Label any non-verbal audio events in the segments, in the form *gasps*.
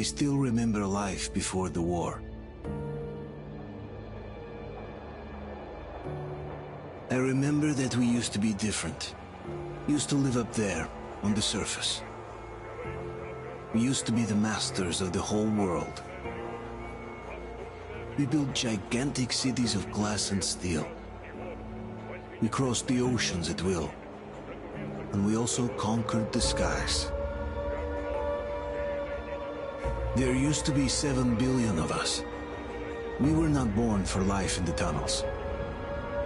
I still remember life before the war. I remember that we used to be different. Used to live up there, on the surface. We used to be the masters of the whole world. We built gigantic cities of glass and steel. We crossed the oceans at will. And we also conquered the skies. There used to be seven billion of us. We were not born for life in the tunnels.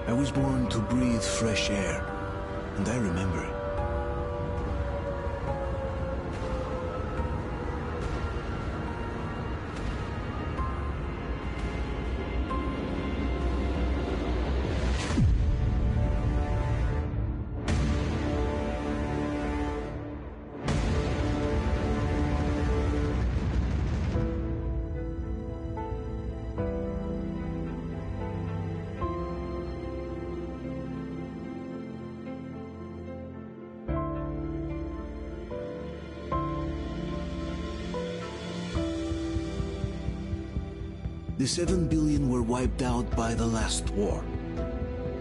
I was born to breathe fresh air, and I remember The 7 billion were wiped out by the last war.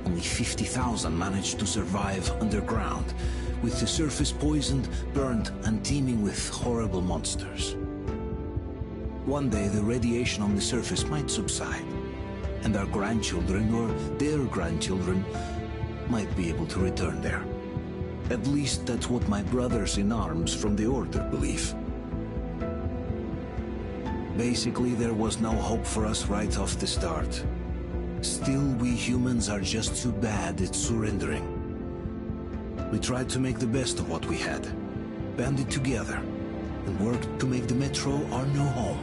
Only 50,000 managed to survive underground, with the surface poisoned, burned, and teeming with horrible monsters. One day the radiation on the surface might subside, and our grandchildren or their grandchildren might be able to return there. At least that's what my brothers in arms from the Order believe. Basically, there was no hope for us right off the start. Still, we humans are just too bad at surrendering. We tried to make the best of what we had, banded together, and worked to make the Metro our new home.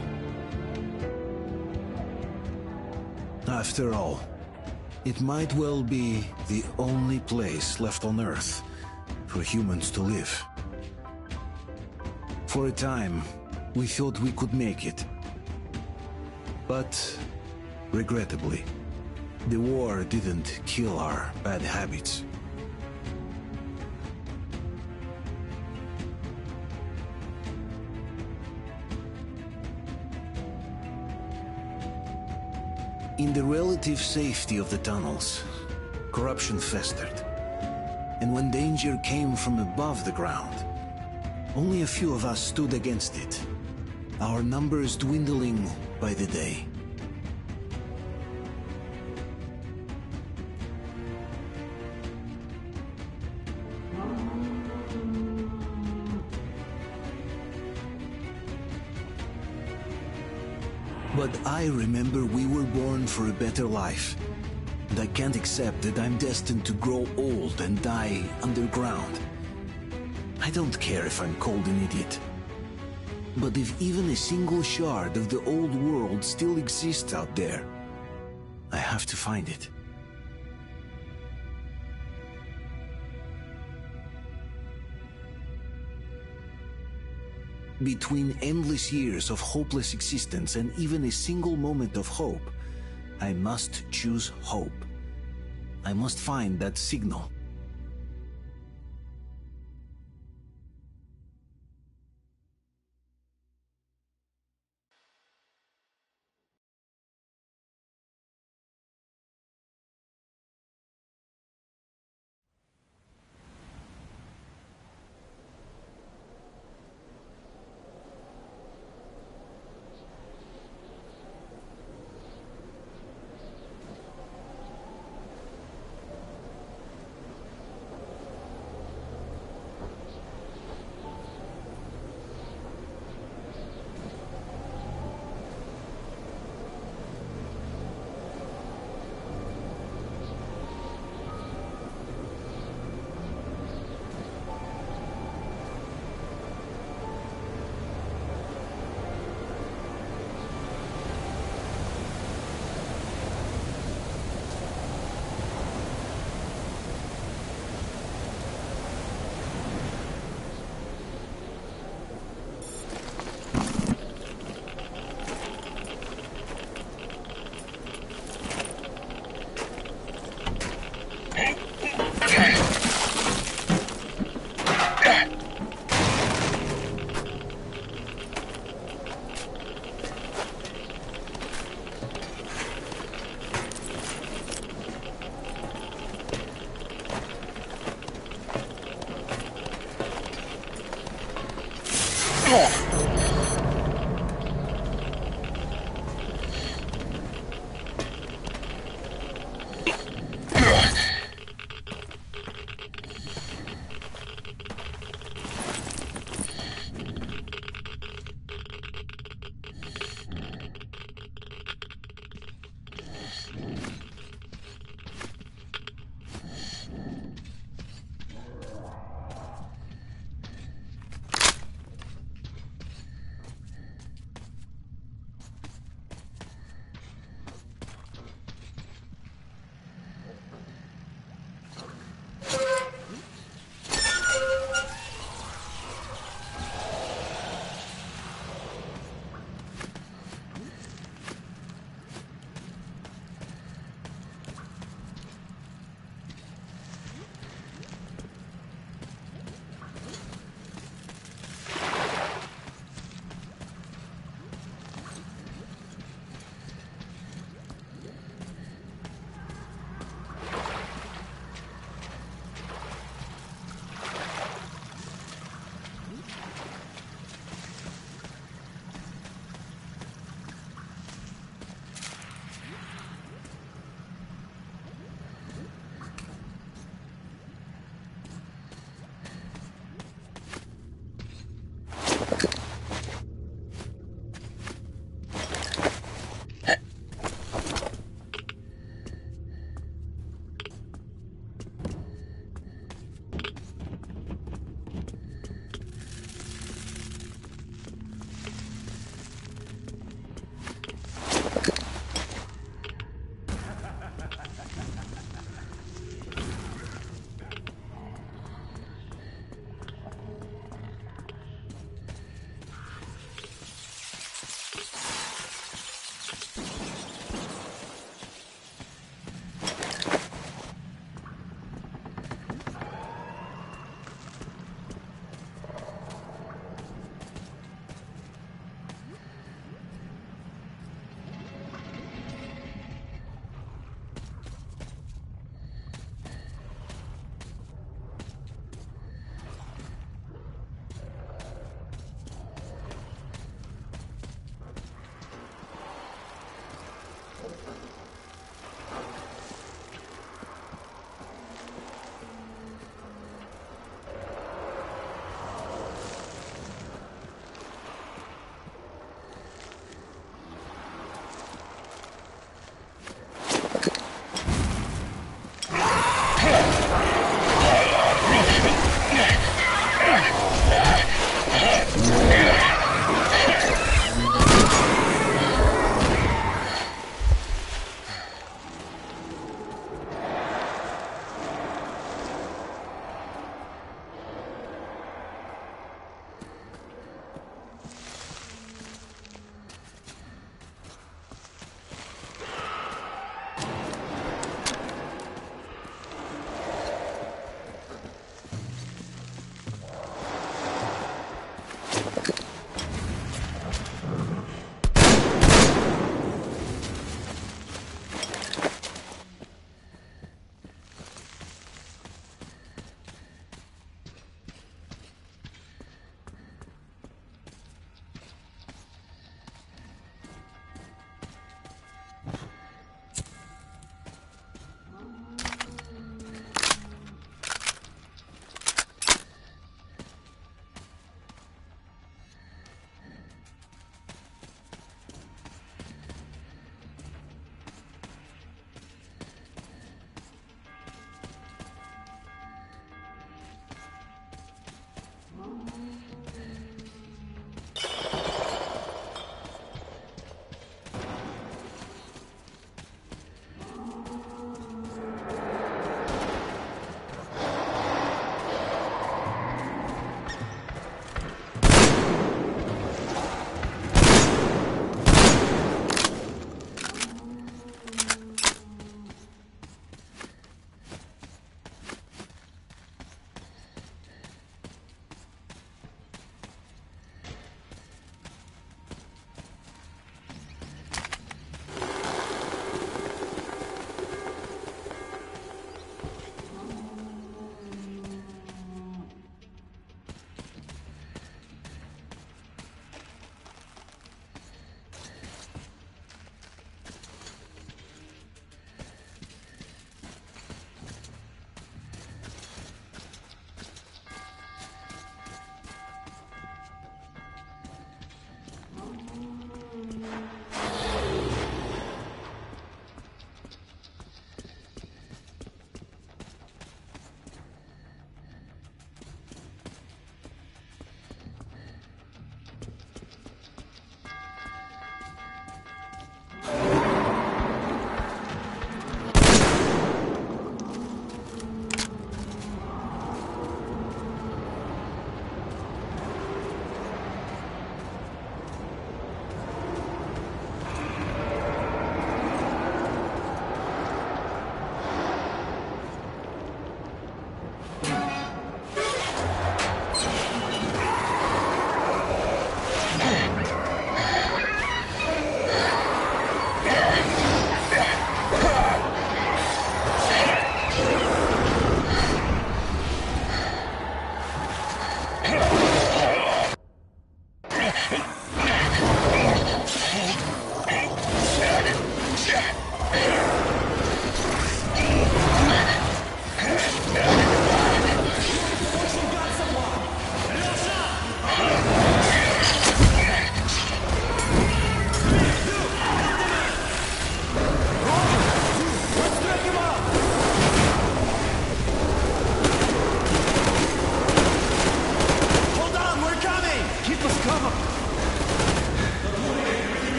After all, it might well be the only place left on Earth for humans to live. For a time, we thought we could make it. But, regrettably, the war didn't kill our bad habits. In the relative safety of the tunnels, corruption festered. And when danger came from above the ground, only a few of us stood against it, our numbers dwindling by the day. I remember we were born for a better life. And I can't accept that I'm destined to grow old and die underground. I don't care if I'm called an idiot. But if even a single shard of the old world still exists out there, I have to find it. Between endless years of hopeless existence and even a single moment of hope, I must choose hope. I must find that signal.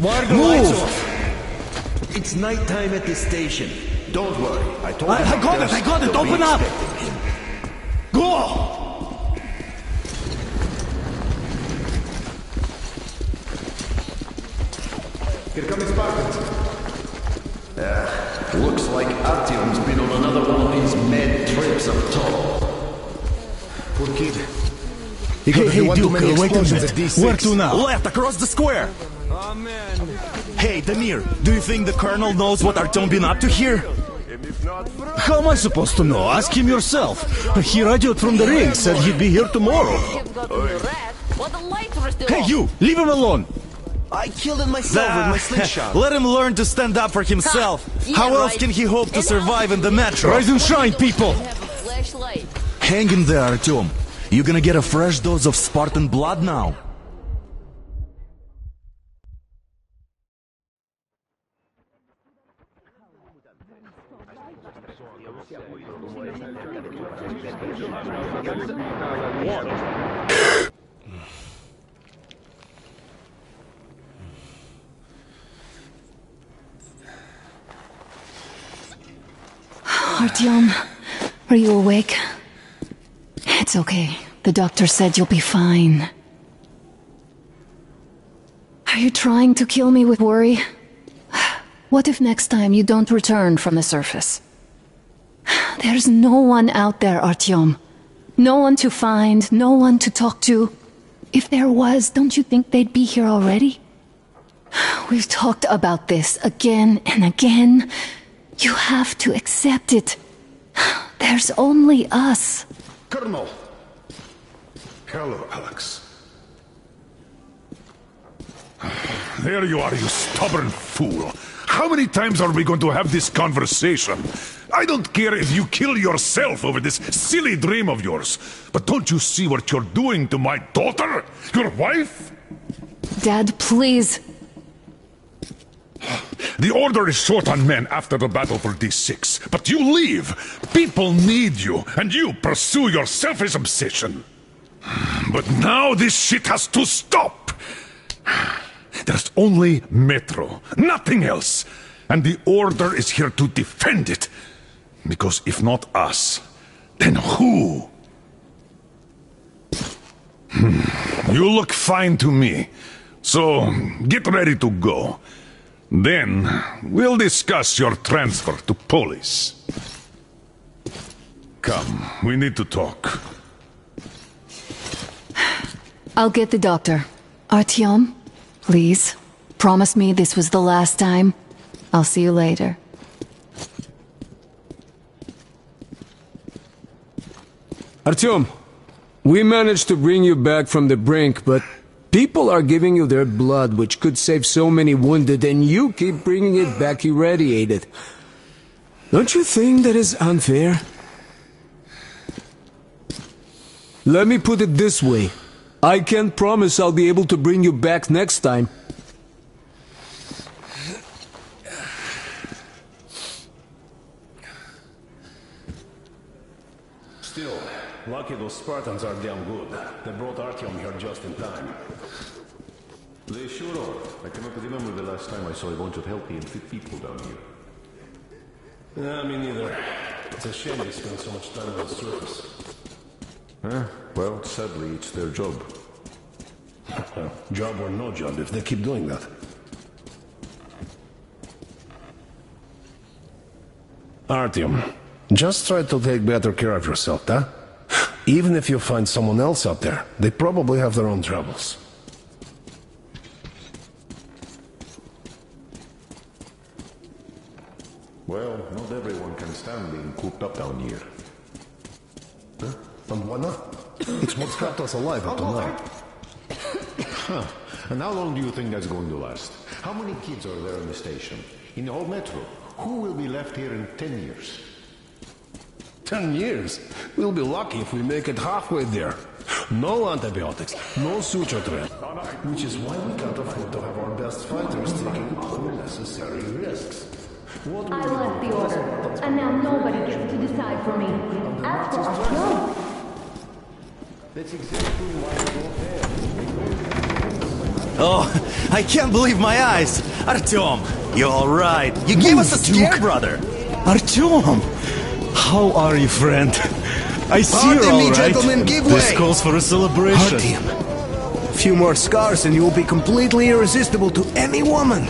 Move! It's nighttime at the station. Don't worry. I told I- the I got it, I got it, open up! him. Go! Here come the Spartans. Ah, looks like Artyom's been on another one of his mad trips up top. Poor kid. He Hey, hey, Duke, wait a minute. at D6. Where to now? Left, across the square. Damir, do you think the colonel knows what Artyom been up to here? How am I supposed to know? Ask him yourself. He radioed from the ring, said he'd be here tomorrow. You've got me red. What the lights are still Hey, you! Leave him alone! I killed him myself with my slingshot. *laughs* Let him learn to stand up for himself. Yeah, How else right. can he hope to survive in the metro? Rise and shine, people! You have a flashlight. Hang in there, Artyom. You're gonna get a fresh dose of Spartan blood now. Artyom, are you awake? It's okay. The doctor said you'll be fine. Are you trying to kill me with worry? What if next time you don't return from the surface? There's no one out there, Artyom. No one to find, no one to talk to. If there was, don't you think they'd be here already? We've talked about this again and again. You have to accept it. There's only us. Colonel. Hello, Alex. There you are, you stubborn fool. How many times are we going to have this conversation? I don't care if you kill yourself over this silly dream of yours, but don't you see what you're doing to my daughter? Your wife? Dad, please. The Order is short on men after the battle for D6, but you leave. People need you, and you pursue your selfish obsession. But now this shit has to stop. There's only Metro, nothing else. And the Order is here to defend it. Because if not us, then who? Hmm, You look fine to me. So get ready to go. Then we'll discuss your transfer to Polis. Come, we need to talk. I'll get the doctor. Artyom, please, promise me this was the last time. I'll see you later. Artyom, we managed to bring you back from the brink, but people are giving you their blood, which could save so many wounded, and you keep bringing it back irradiated. Don't you think that is unfair? Let me put it this way. I can't promise I'll be able to bring you back next time. Still, lucky those Spartans are damn good. They brought Artyom here just in time. They sure are. I cannot remember the last time I saw a bunch of healthy and fit people down here. Nah, me neither. It's a shame they spend so much time on the surface. Eh? Well, sadly, it's their job. *laughs* job or no job, if they keep doing that. Artyom, just try to take better care of yourself, huh? Even if you find someone else out there, they probably have their own troubles. Well, not everyone can stand being cooped up down here. Huh? And why not? It's what's kept us alive up to now. Huh. And how long do you think that's going to last? How many kids are there in the station? In the whole metro? Who will be left here in ten years? Ten years? We'll be lucky if we make it halfway there. No antibiotics, no suture thread. Which is why we can't afford to have our best fighters taking unnecessary risks. What I left the order, and now nobody gets to decide for me. As for Artyom, That's exactly why we don't have. Oh, I can't believe my eyes! Artyom, you're alright. You gave us a scare, brother! Artyom! How are you, friend? I see Pardon you're me, alright. gentlemen, give This way. calls for a celebration. Artyom. A few more scars and you will be completely irresistible to any woman.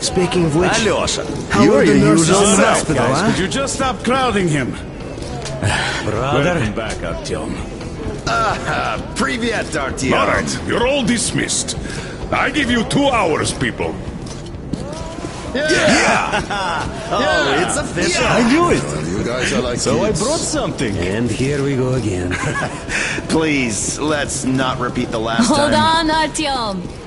Speaking of which, Alyosha, how you're are the your nurses usual in the self, hospital, guys. huh? Could you just stop crowding him? *sighs* Brother. Welcome back, Artyom. Ah, Privyet, Artyom. All right, you're all dismissed. I give you two hours, people. *laughs* Oh, it's official. I knew it. You guys are like So I brought something. And here we go again. *laughs* Please, let's not repeat the last Hold time. on, Artyom.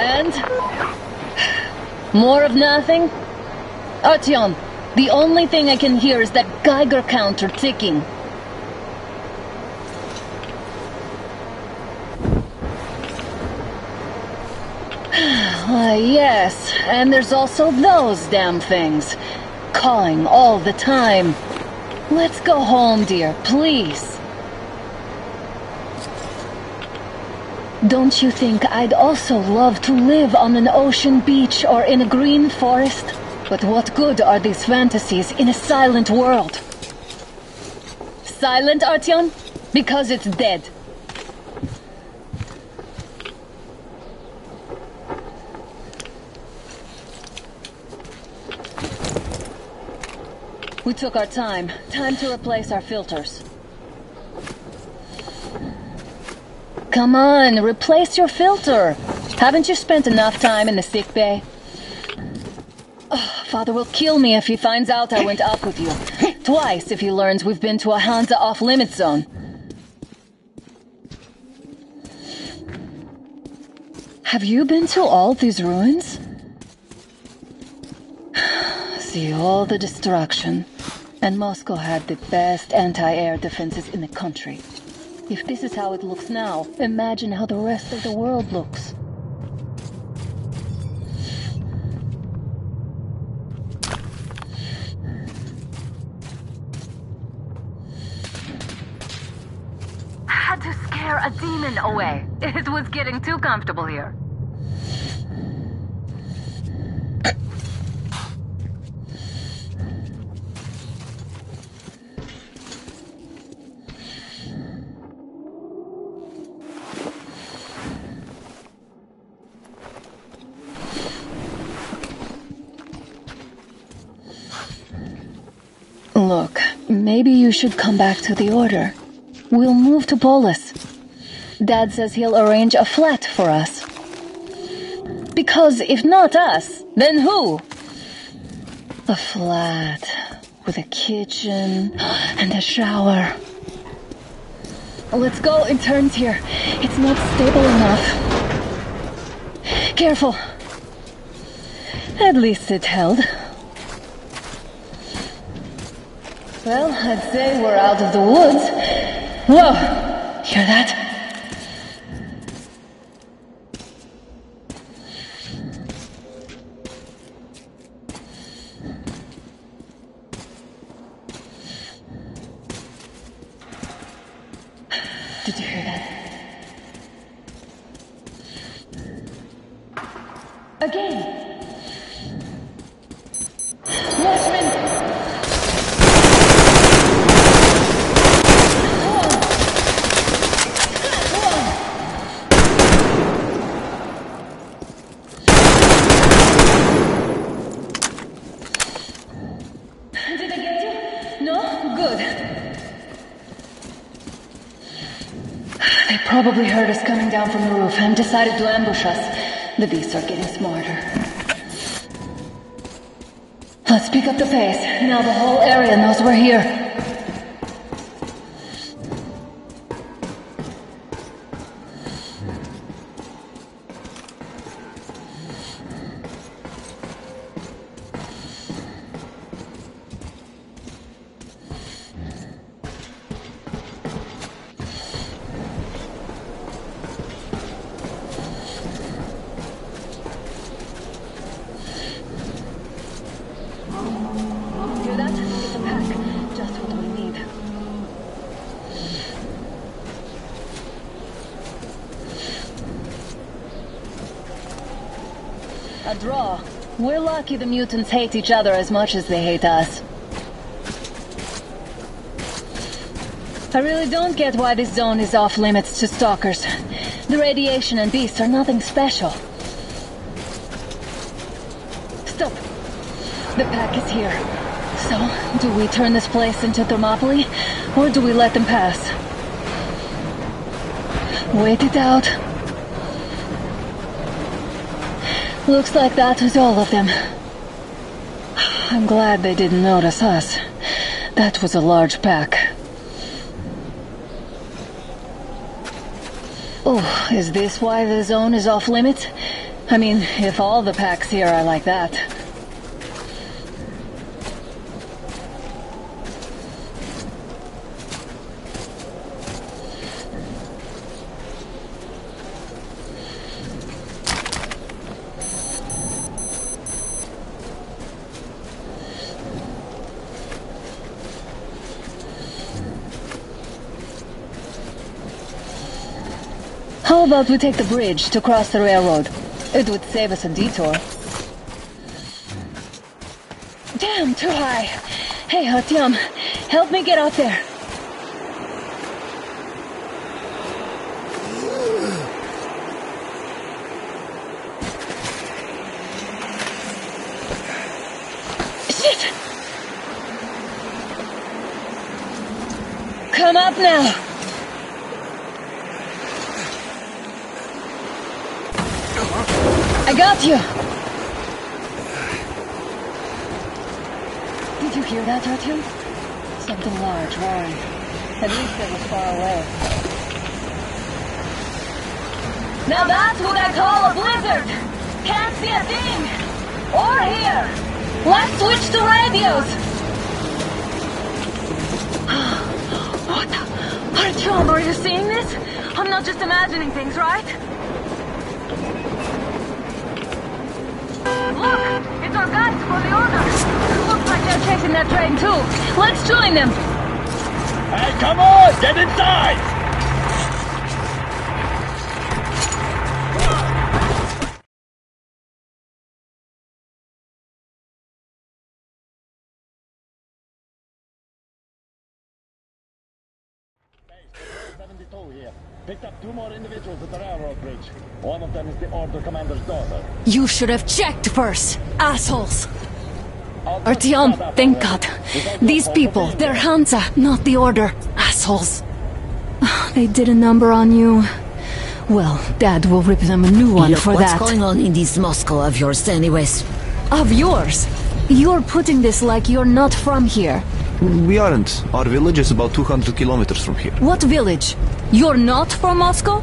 and more of nothing. Artyom, the only thing I can hear is that Geiger counter ticking. *sighs* Ah, yes, and there's also those damn things. Calling all the time. Let's go home, dear, please. Don't you think I'd also love to live on an ocean beach or in a green forest? But what good are these fantasies in a silent world? Silent, Artyom? Because it's dead. We took our time. Time to replace our filters. Come on, replace your filter. Haven't you spent enough time in the sick bay? Oh, Father will kill me if he finds out I went up with you. Twice if he learns we've been to a Hansa off-limit zone. Have you been to all these ruins? *sighs* See all the destruction. And Moscow had the best anti-air defenses in the country. If this is how it looks now, imagine how the rest of the world looks. Had to scare a demon away. It was getting too comfortable here. Look, maybe you should come back to the Order. We'll move to Polis. Dad says he'll arrange a flat for us. Because if not us, then who? A flat with a kitchen and a shower. Let's go in turns here. It's not stable enough. Careful. At least it held. Well, I'd say we're out of the woods. Whoa! Hear that? Did you hear that? Again! Watchman! Did I get you? No? Good. They probably heard us coming down from the roof and decided to ambush us. The beasts are getting smarter. Let's pick up the pace. Now the whole area knows we're here. Lucky the mutants hate each other as much as they hate us. I really don't get why this zone is off limits to stalkers. The radiation and beasts are nothing special. Stop. The pack is here. So, do we turn this place into Thermopylae, or do we let them pass? Wait it out. Looks like that was all of them. I'm glad they didn't notice us. That was a large pack. Oh, is this why the zone is off limits? I mean, if all the packs here are like that. About we take the bridge to cross the railroad? It would save us a detour. Damn, too high. Hey, Artyom, help me get out there. Shit! Come up now. Did you hear that, Artyom? Something large roaring. At least it was far away. Now that's what I call a blizzard. Can't see a thing. Or hear. Let's switch to radios. *gasps* what? Artyom, are you seeing this? I'm not just imagining things, right? for. Looks like they're chasing that train too. Let's join them. Hey, come on! Get inside! Picked up two more individuals at the railroad bridge. One of them is the Order Commander's daughter. You should have checked first, assholes! Artyom, thank God. These people, they're Hansa, not the Order. Assholes. *sighs* They did a number on you. Well, Dad will rip them a new one Look, for what's that. What's going on in this Moscow of yours anyways? Of yours? You're putting this like you're not from here. We aren't. Our village is about 200 kilometers from here. What village? You're not from Moscow?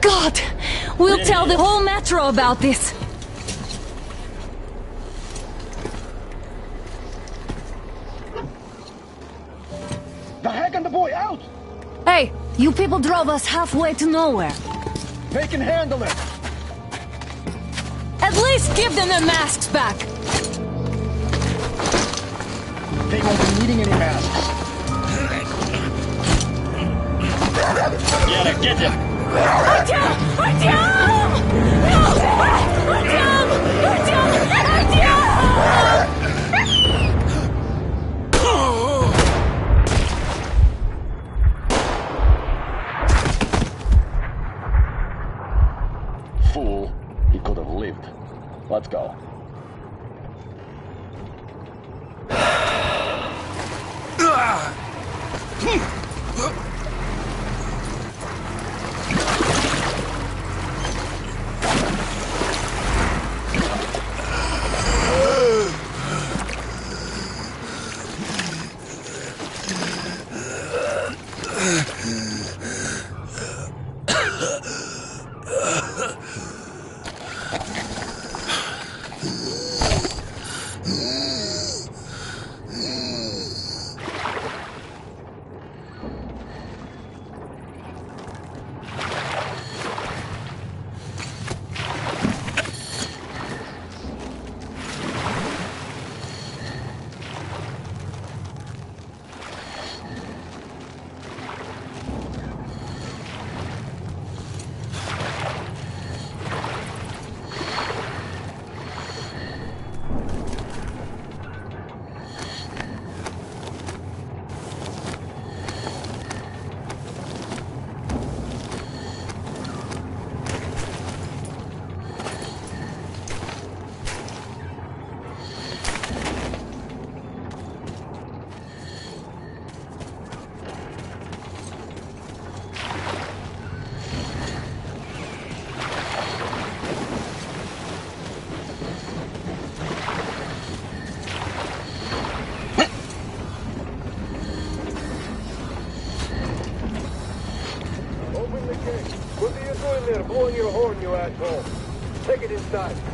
God, we'll tell the whole metro about this. The heck and the boy out! Hey, you people drove us halfway to nowhere. They can handle it! At least give them their masks back. They won't be needing any masks. Get it, get it! Fool. He could have lived. Let's go. Blowing your horn, you asshole? Take it inside.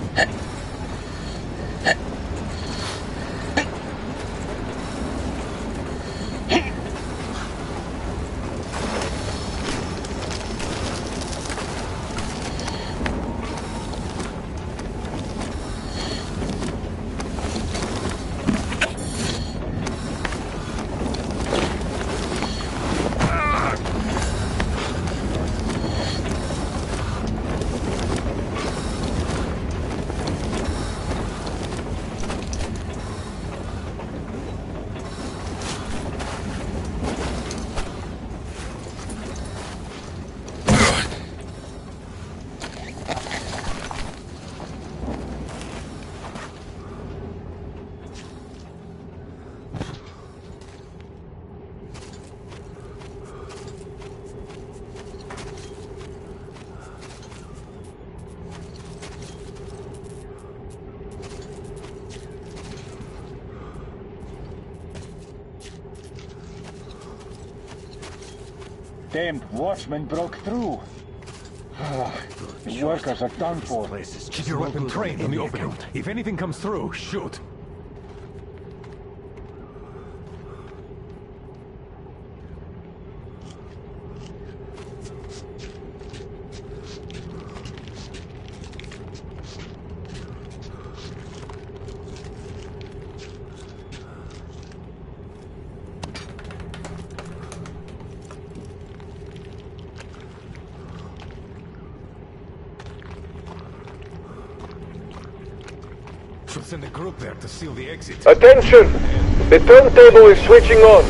Damned watchman broke through. *sighs* the workers are done for. Keep your weapon trained on the opening. If anything comes through, shoot. Should send a group there to seal the exit. Attention! The turntable is switching on.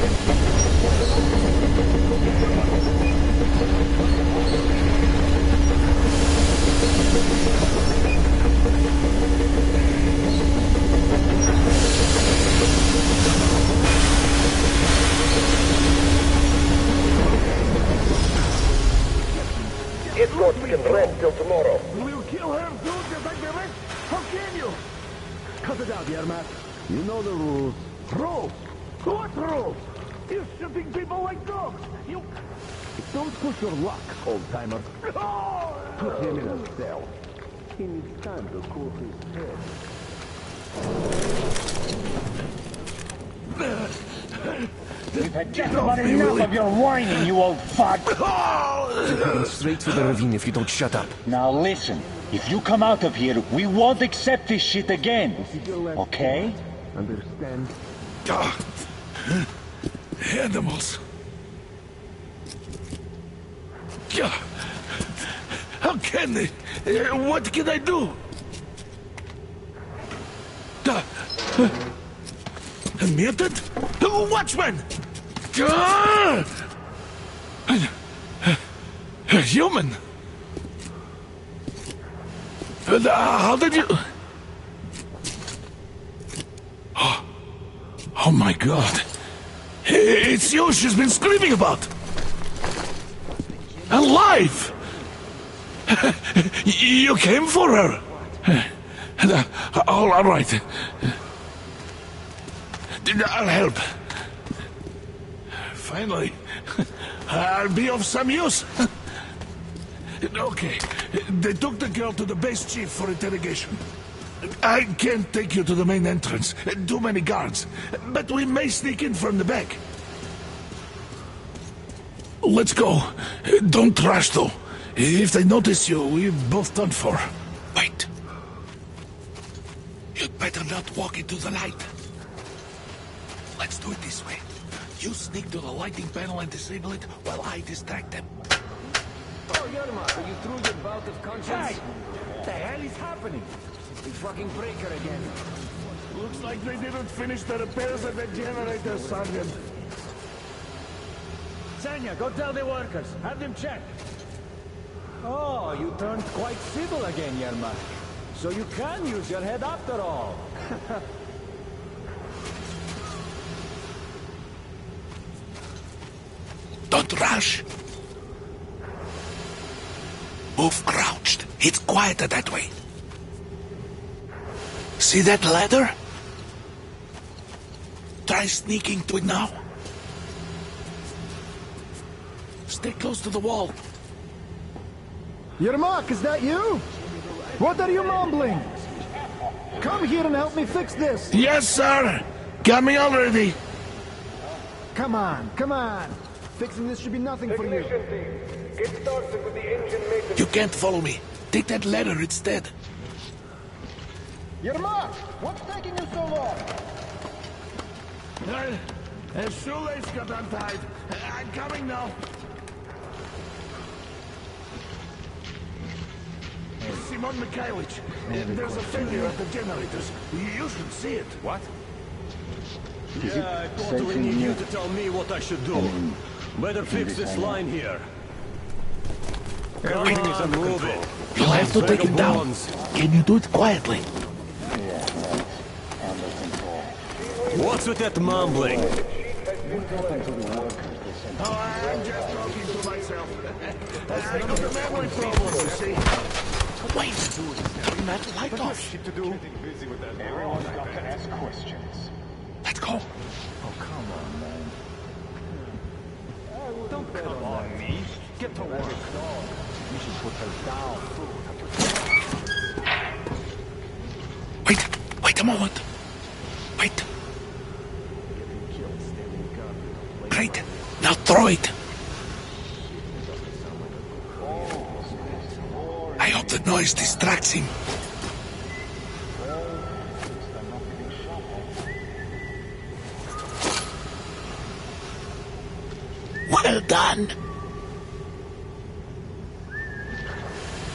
Listen, if you come out of here, we won't accept this shit again. Okay? Understand? Animals. Yeah. How can they? Uh, What can I do? Uh, uh, A mutant? A watchman! Ah! A- A human? And, uh, How did you... Oh, oh my god. It's you she's screaming about. Alive! *laughs* You came for her. *laughs* All all right. I'll help. Finally, *laughs* I'll be of some use. Okay, they took the girl to the base chief for interrogation. I can't take you to the main entrance. Too many guards. But we may sneak in from the back. Let's go. Don't rush, though. If they notice you, we're both done for. Wait. You'd better not walk into the light. Let's do it this way. You sneak to the lighting panel and disable it while I distract them. Oh, Yermak, are you through your bout of conscience? Hey! What the hell is happening? Big fucking breaker again. Looks like they didn't finish the repairs at the generator, Sergeant. Sanya, go tell the workers. Have them check. Oh, you turned quite civil again, Yermak. So you can use your head after all. *laughs* Don't rush. Move crouched. It's quieter that way. See that ladder? Try sneaking to it now. Stay close to the wall. Yermak, is that you? What are you mumbling? Come here and help me fix this. Yes, sir. Got me already. Come on, come on. Fixing this should be nothing for you. Ignition team, get started with the engine maintenance. You can't follow me. Take that ladder instead. Yermak, what's taking you so long? Uh, a shoelace got untied. I'm coming now. Simon Mikhailovich, there's a failure at the generators. You should see it. What? Yeah, I thought we need you to tell me what I should do. Better fix this line here. Everything is under move control. You'll have to take it down. Can you do it quietly? Yeah, under control. What's with that mumbling? *laughs* Oh, I'm just talking to myself. I got a memory problem, you see. Wait, turn that light off. Shit to do. Everyone's got to ask questions. Let's go. Oh, Don't bet on me. Get to work. You should put her down. Wait, wait a moment. Wait. Great. Now throw it. noise distracts him. Well done.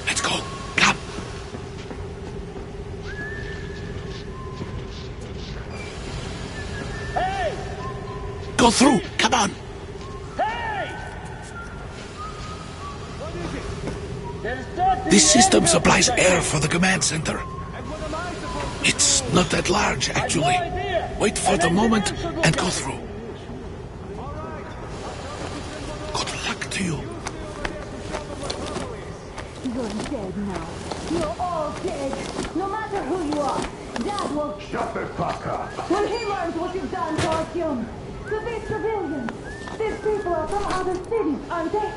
Let's go. Come. Hey! Go through. This system supplies air for the command center. It's not that large, actually. Wait for the moment and go through. Good luck to you. You're dead now. You're all dead. No matter who you are. Dad will... Shut the fuck up. When he learns what you've done to our children, to these civilians, these people are from other cities, aren't they?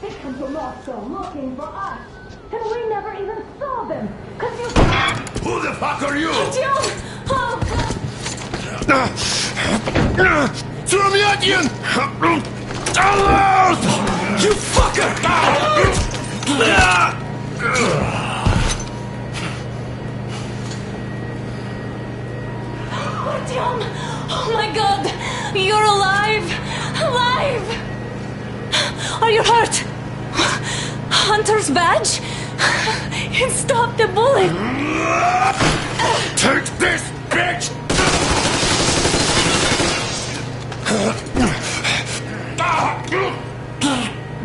They come to Moscow looking for us. Who the fuck are you? Artyom! Oh, Surumyatyin! Alert! You fucker! Artyom! Oh my god! You're alive! Alive! Are you hurt? Hunter's badge? It stopped the bullet! Take this, bitch!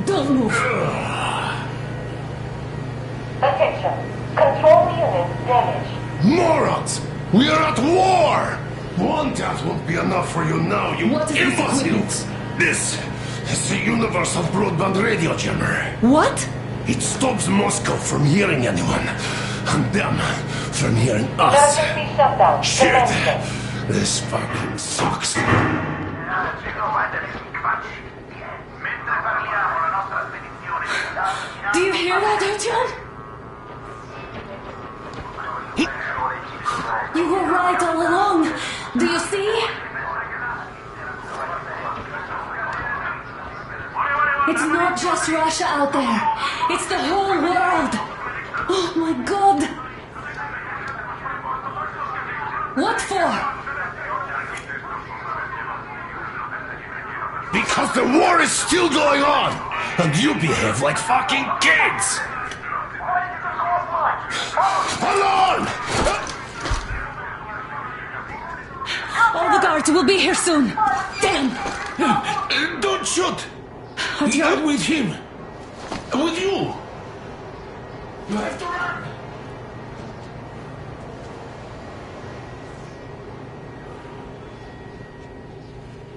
Don't move. Attention. Control unit damaged. Morons! We are at war! One death won't be enough for you now, you What is this imbeciles! This is the universal broadband radio jammer. What? It stops Moscow from hearing anyone, and them from hearing us. Emergency shutdown. Shit! Commencing. This fucking sucks. Do you hear that, Artyom? You were right all along. Do you see? It's not just Russia out there. It's the whole world. Oh my god. What for? Because the war is still going on, and you behave like fucking kids! Alarm! All the guards will be here soon. Damn! Don't shoot! I'm with him. With you. You have to run.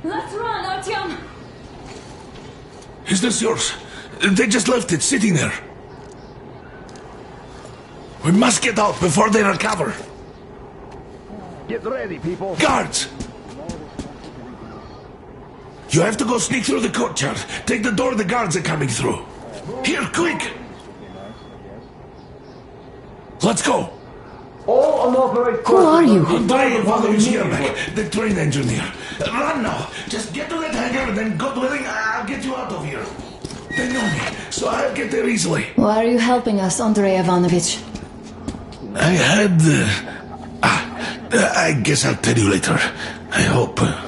Let's run, Artyom! Is this yours? They just left it sitting there. We must get out before they recover. Get ready, people. Guards! You have to go sneak through the courtyard. Take the door the guards are coming through. Here, quick! Let's go! All unauthorized Who are you? I'm Andrei Ivanovich Yermak, the train engineer. Run now! Just get to that hangar and then God willing, I'll get you out of here. They know me, so I'll get there easily. Why are you helping us, Andrei Ivanovich? I had... Uh, ah, I guess I'll tell you later. I hope. uh,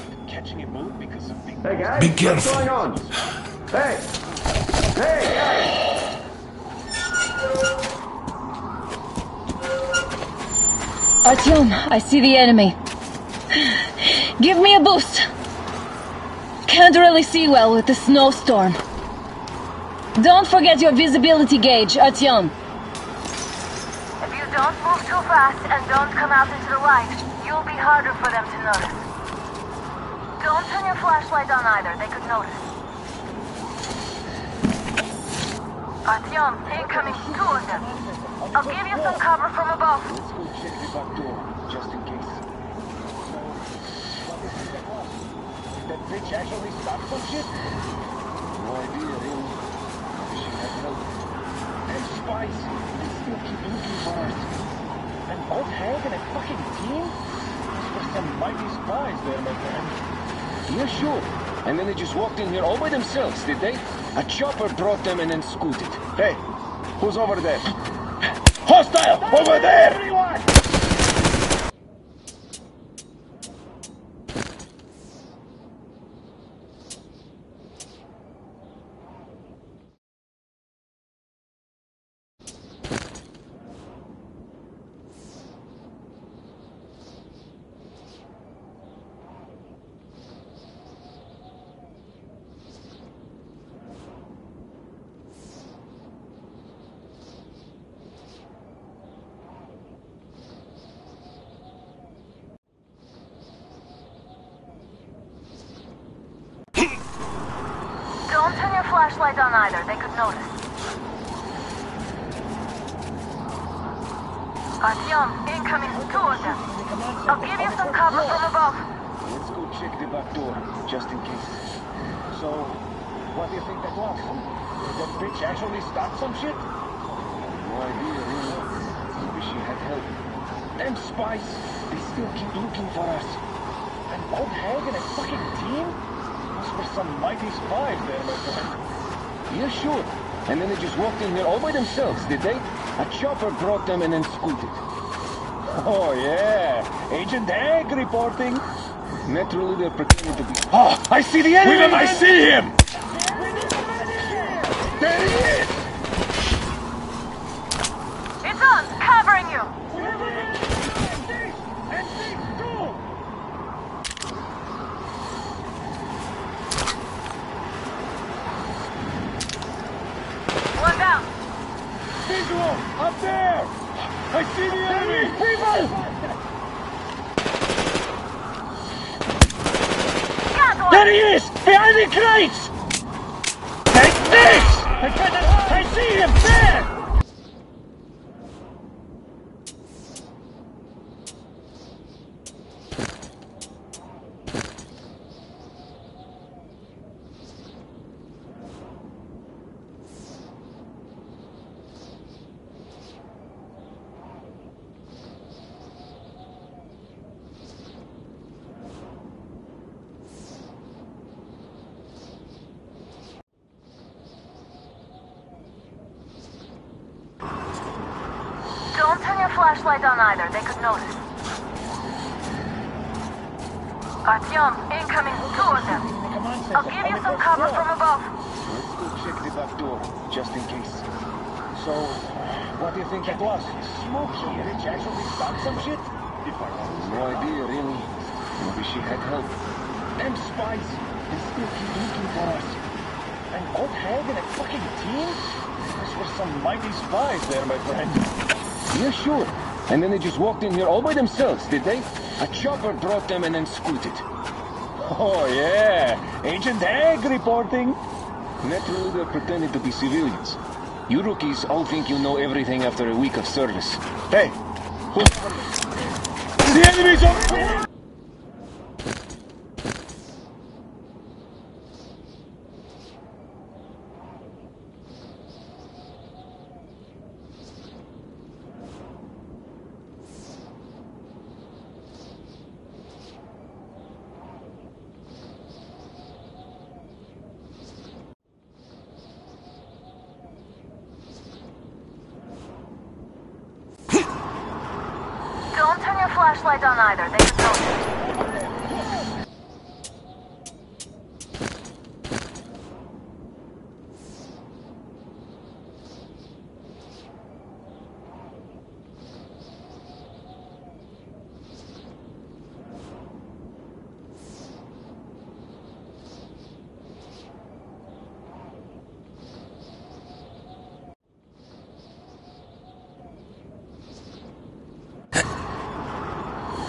Hey, guys. Be What's going on? Hey. Hey, guys. Artyom, I see the enemy. Give me a boost. Can't really see well with the snowstorm. Don't forget your visibility gauge, Artyom. If you don't move too fast and don't come out into the light, you'll be harder for them to notice. Don't turn your flashlight on either, they could notice. Artyom, incoming two of them. I'll give you some cover from above. Should you be back to just in case. That bitch actually stopped some shit? No idea, really. She has no... And spies, they still keep looking for us. An old hag and a fucking team? Were some mighty spies there, my friend. Yeah, sure. And then they just walked in here all by themselves, did they? A chopper brought them and then scooted. Hey, who's over there? Hostile! Over there! Them spies, they still keep looking for us. And old Hag and a fucking team? Those were some mighty spies there, my friend. Yeah, sure. And then they just walked in here all by themselves, did they? A chopper brought them and then scooted. Oh, yeah. Agent Hag reporting. Naturally, they're pretending to be... Oh, I see the enemy! William, I see him! There he is! It's us, covering you! One down. Visual! Up there! I see the enemy! People! There he is! Behind the crates! Take this! I, cannot- I see him there! Don't turn your flashlight on either, they could notice. Artyom, incoming, two of them. I'll give you some cover from above. Let's go check the back door, just in case. So, what do you think that was? Smokey, bitch actually start some shit? No idea, really. Maybe she had help. Them spies, they still keep looking for us. And old Hag and a fucking team? Those were some mighty spies there, my friend. Yeah, sure. And then they just walked in here all by themselves, did they? A chopper brought them and then scooted. Oh, yeah. Agent Egg reporting. Naturally, they're pretending to be civilians. You rookies all think you know everything after a week of service. Hey, who are they? The enemy's over there! Don't turn your flashlight on either, they could notice.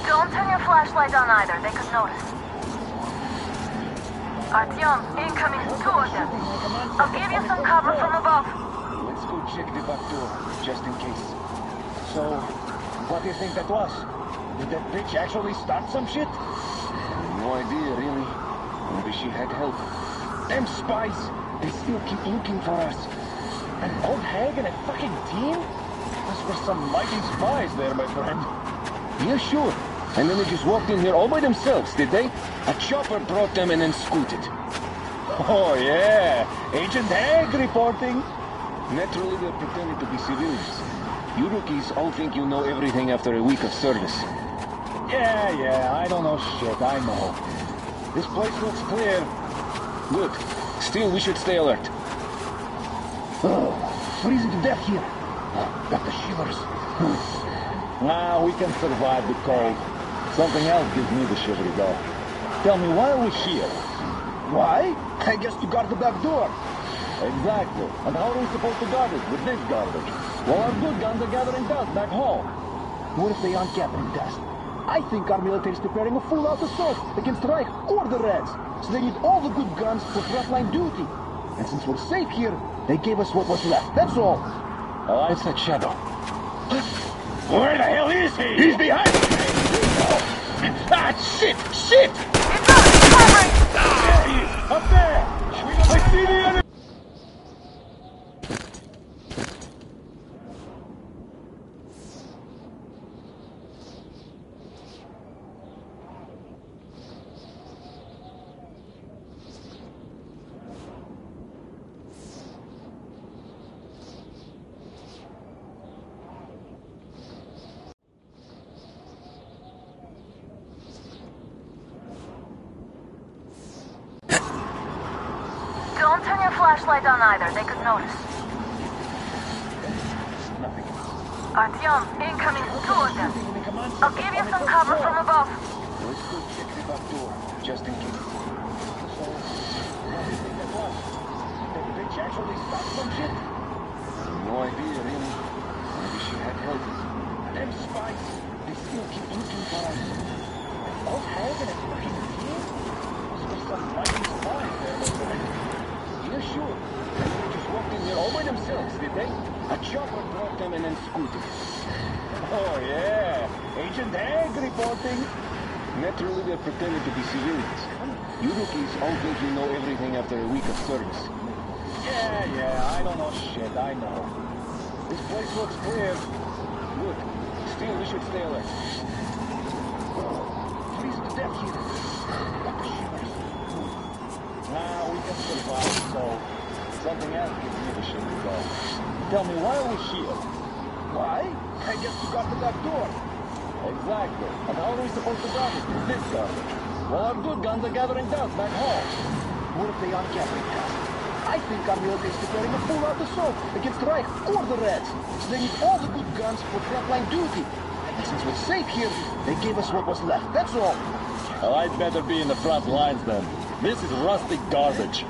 Don't turn your flashlight on either, they could notice. Artyom, incoming, two of them. I'll give you some cover from above. Let's go check the back door, just in case. So, what do you think that was? Did that bitch actually start some shit? No idea, really. Maybe she had help. Them spies, they still keep looking for us. And old Hag and a fucking team? Those were some mighty spies there, my friend. Yeah, sure. And then they just walked in here all by themselves, did they? A chopper brought them and then scooted. Oh, yeah. Agent Hag reporting. Naturally, they're pretending to be civilians. You rookies all think you know everything after a week of service. Yeah, yeah, I don't know shit, I know. This place looks clear. Good. Still, we should stay alert. *sighs* Oh, freezing to death here. Oh, got the shivers. Nah, *sighs* we can survive the cold. Something else gives me the shivery though. Tell me, why are we here? Why? I guess to guard the back door. Exactly. And how are we supposed to guard it with this garbage? Well, our good guns are gathering dust back home. What if they aren't gathering dust? I think our military is preparing a full-out assault against Reich or the Reds. So they need all the good guns for frontline duty. And since we're safe here, they gave us what was left. That's all. Oh, I said Shadow. Where the hell is he? He's behind me. Ah, shit! Shit! There he is! Up there! I see the enemy! What if they aren't gathering dust? I think Armioka is preparing a full-out assault against Reich or the Reds. So they need all the good guns for frontline duty. And since we're safe here, they gave us what was left. That's all. Well, I'd better be in the front lines then. This is rusty garbage.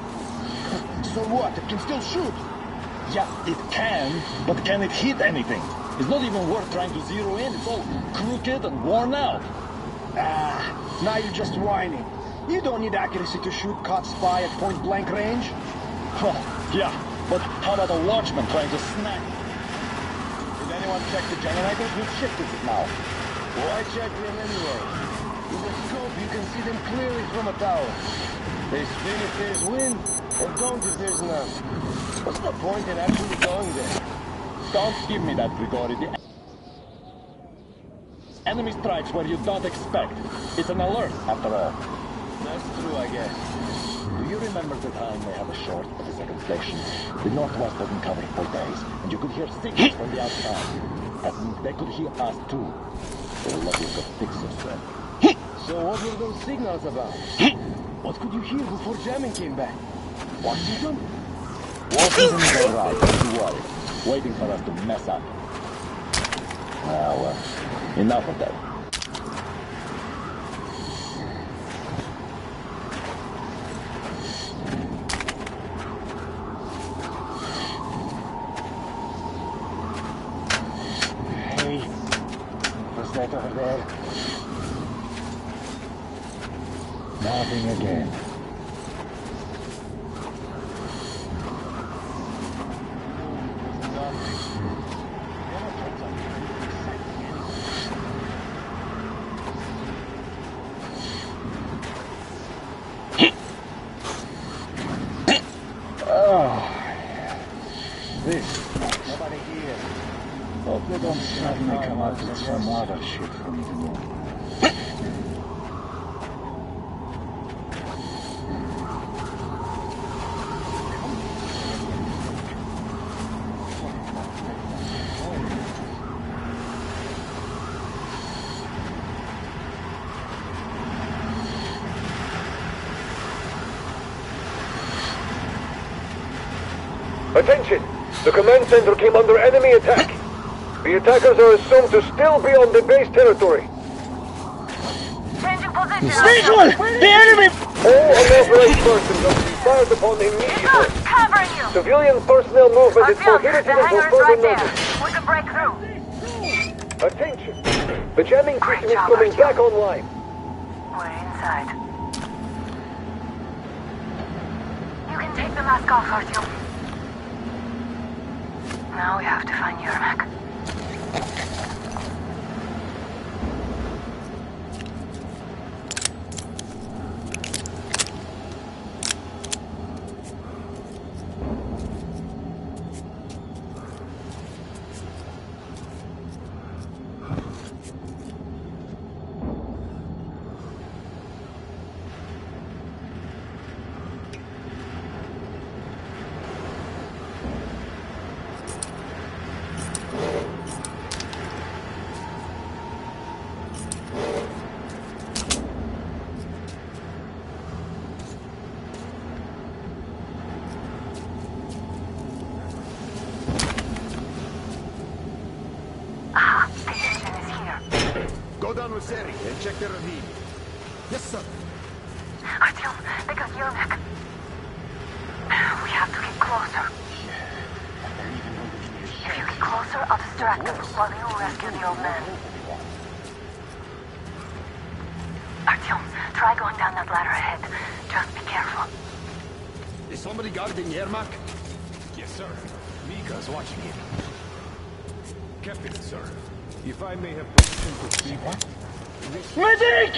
So what? It can still shoot. Yeah, it can, but can it hit anything? It's not even worth trying to zero in. It's all crooked and worn out. Ah, now you're just whining. You don't need accuracy to shoot caught spy at point blank range. Huh, yeah, but how about a watchman trying to snag? Did anyone check the generators? We've shifted it now. Why check them anyway? With a scope, you can see them clearly from a tower. They spin if there's wind, or don't if there's none. What's the point in actually going there? Don't give me that, Grigori. The enemy strikes where you don't expect. It's an alert, after all. That's true, I guess. Do you remember the time they had a short at the second station? The Northwest wasn't covered for days, and you could hear signals from the outside. That means they could hear us too. They were lucky fix us then. So what were those signals about? what could you hear before jamming came back? Washington? Washington is alright, don't you worry. Waiting for us to mess up. Ah, well, enough of that. Hey, what's that over there? Nothing again. Oh, this. Nobody here. Hope they don't suddenly come up with some other shit for me to know. Attention! The command center came under enemy attack. The attackers are assumed to still be on the base territory. Changing position. Visual! The enemy! All unauthorized persons are to be fired upon immediately. Covering you. Civilian personnel movement is Artyom, prohibited the until hangar is further there. notice. We can break through. Attention! The jamming system is coming Artyom. back online. We're inside. You can take the mask off, Artyom. Now we have to find Yermak. Aha, the engine is here. Go down with Seri and check the ravine. Yes, sir. Artyom, they got Yermak. We have to get closer. If you get closer, I'll distract them while you rescue the old man. Artyom, try going down that ladder ahead. Just be careful. Is somebody guarding Yermak? Yes, sir. Mika's watching him. Captain, sir. If I may have permission to speak... What? Medic!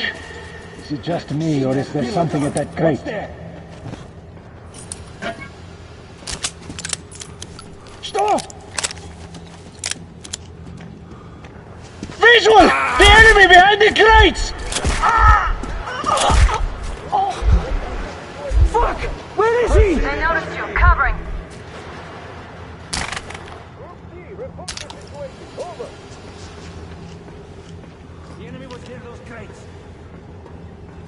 Is it just me, or is there something at that crate? Stop! Visual! The enemy behind the crates!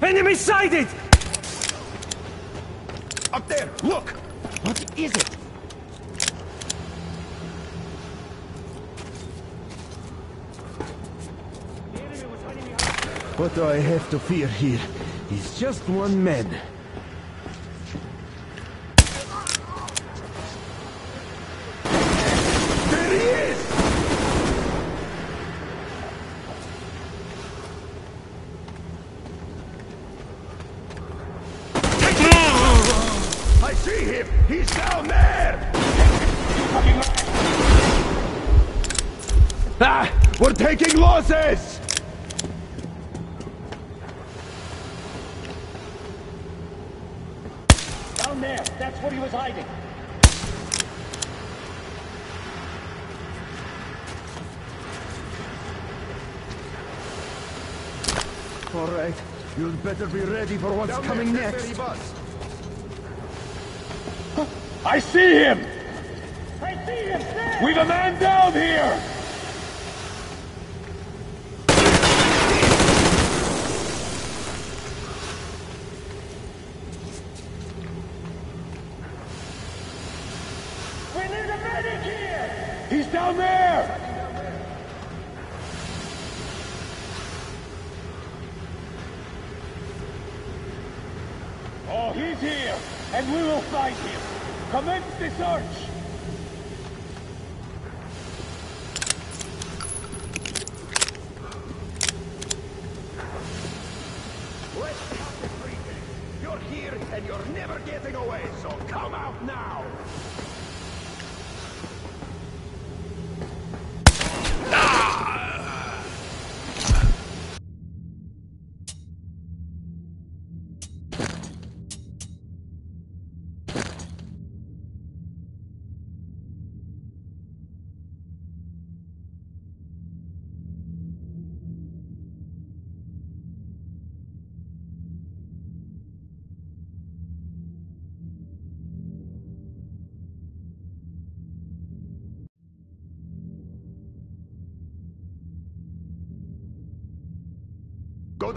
Enemy sighted! Up there! Look! What is it? What do I have to fear here is just one man. There he is! I see him! He's down there! Ah! We're taking! Down there! That's where he was hiding! All right, you'd better be ready for what's Down coming there, next. I see him!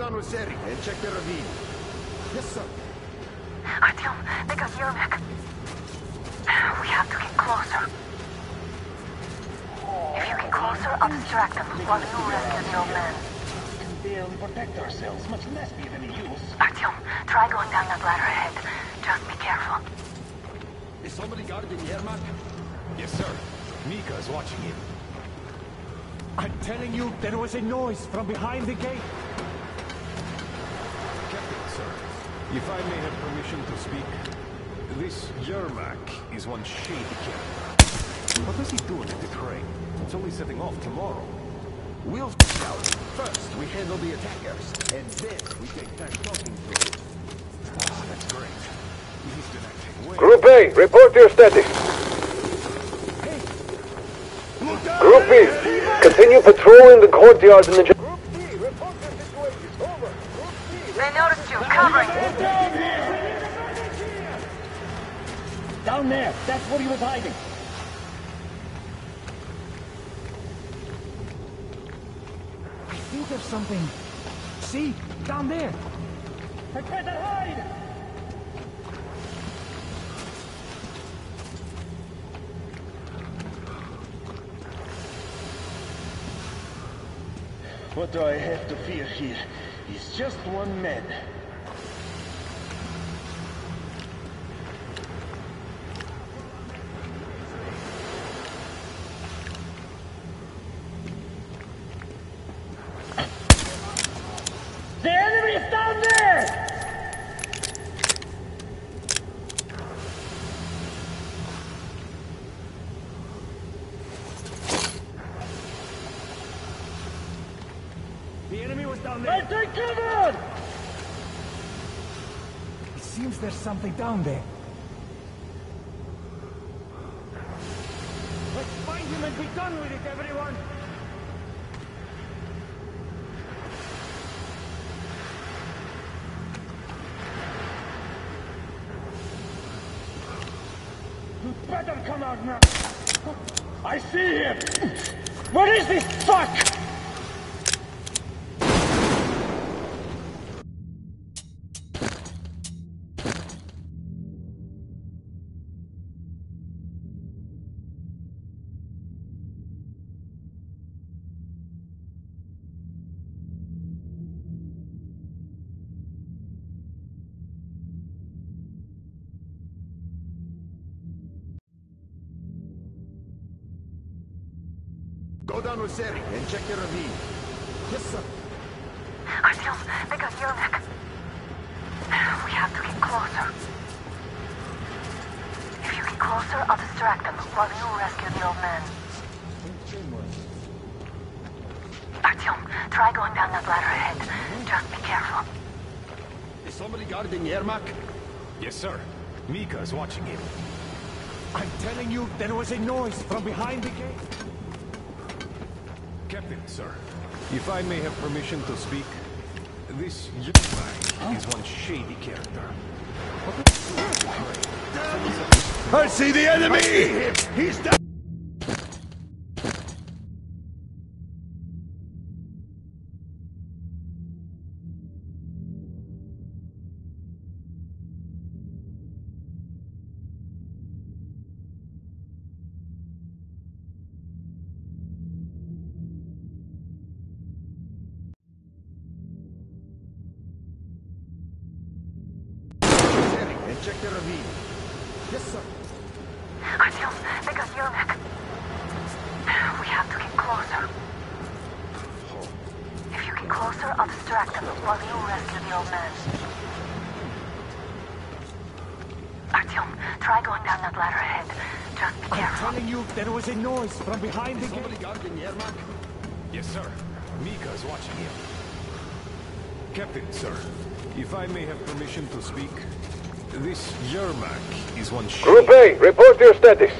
Down with Seri and check the ravine. Yes, sir. Artyom, they got Yermak. We have to get closer. If you get closer, I'll distract them while you rescue the old man. To barely protect ourselves, much less be of any use. Artyom, try going down that ladder ahead. Just be careful. Is somebody guarding Yermak? Yes, sir. Mika is watching him. I'm telling you, there was a noise from behind the gate. Captain, sir. If I may have permission to speak. This Yermak is one shady character. What does he do in the train? It's only setting off tomorrow. We'll find out. First, we handle the attackers, and then we take time talking to them. Ah, that's great. He's been acting way... Group A, report your status. Group B, continue patrolling the courtyards in the... gen- They noticed you. Covering. Down there! That's where he was hiding! I think there's something. See? Down there. I can't hide! What do I have to fear here? He's just one man. The enemy is down there! The enemy was down I take cover! It seems there's something down there. Let's find him and be done with it, everyone! You better come out now! I see him! What is this fuck? Go down with Seri and check the ravine. Yes, sir. Artyom, they got Yermak. We have to get closer. If you get closer, I'll distract them while you rescue the old man. Artyom, try going down that ladder ahead. Just be careful. Is somebody guarding Yermak? Yes, sir. Mika is watching him. I'm telling you, there was a noise from behind the gate. Captain, sir. If I may have permission to speak, this Yermak is one shady character. I see the enemy! He's down! I may have permission to speak, this Yermak is one shady... Group A, report your status.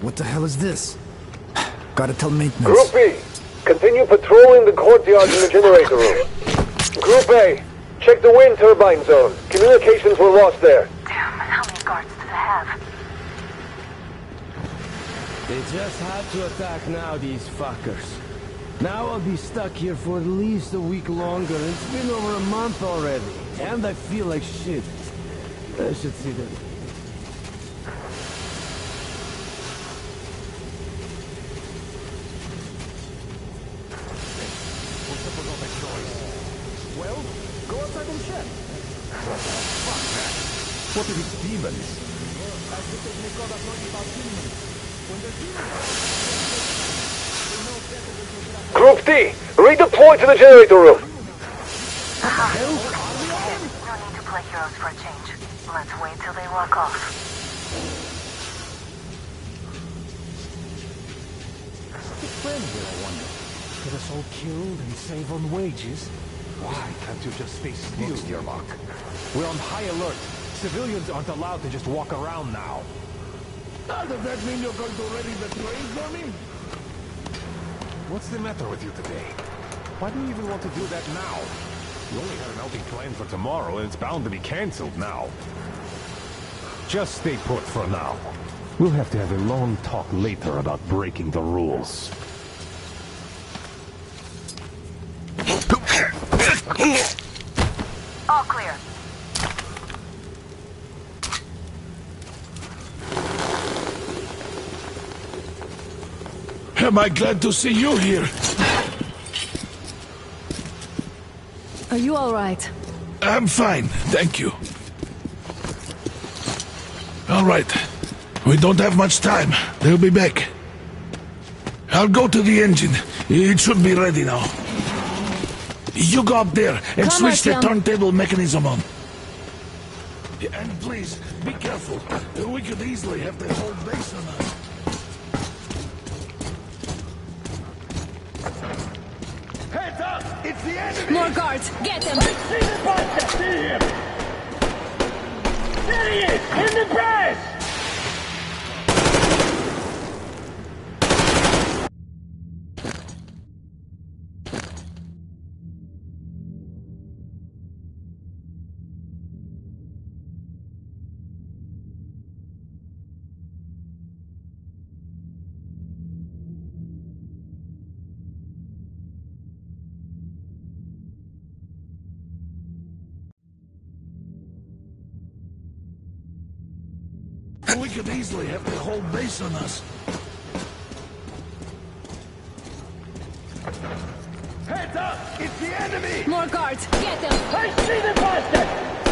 What the hell is this? *sighs* Gotta tell maintenance. Group B, continue patrolling the courtyard in the generator room. Group A, check the wind turbine zone. Communications were lost there. Damn, how many guards do they have? They just had to attack now, these fuckers. Now I'll be stuck here for at least a week longer. It's been over a month already, and I feel like shit. I should see them. Well, go outside and check. What are these demons? I think they make all that about demons. When they're demons, Group D, redeploy to the generator room. No need to play heroes for a change. Let's wait till they walk off. What's the plan here, I wonder? Get us all killed and save on wages? Why can't you just stay still, Yermak? We're on high alert. Civilians aren't allowed to just walk around now. Does that mean you're going to ready the train for me? What's the matter with you today? Why do you even want to do that now? You only had an outing planned for tomorrow, and it's bound to be cancelled now. Just stay put for now. We'll have to have a long talk later about breaking the rules. All clear. Am I glad to see you here? Are you alright? I'm fine, thank you. All right. We don't have much time. They'll be back. I'll go to the engine. It should be ready now. You go up there and Come, switch the turntable mechanism on. And please, be careful. We could easily have the whole base on us. More guards! Get them! See the bastard! See him! There he is! In the press! Easily have the whole base on us. Heads up! It's the enemy! More guards! Get them! I see the bastard!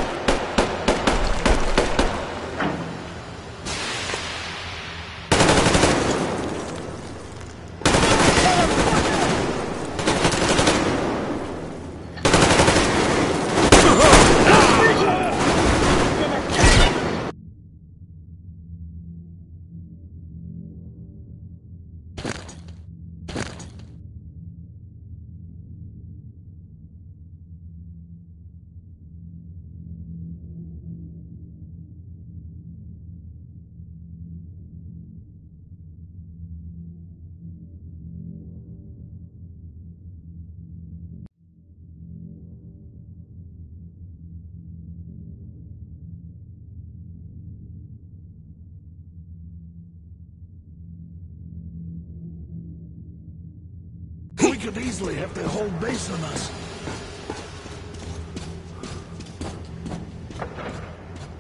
Could easily have the whole base on us.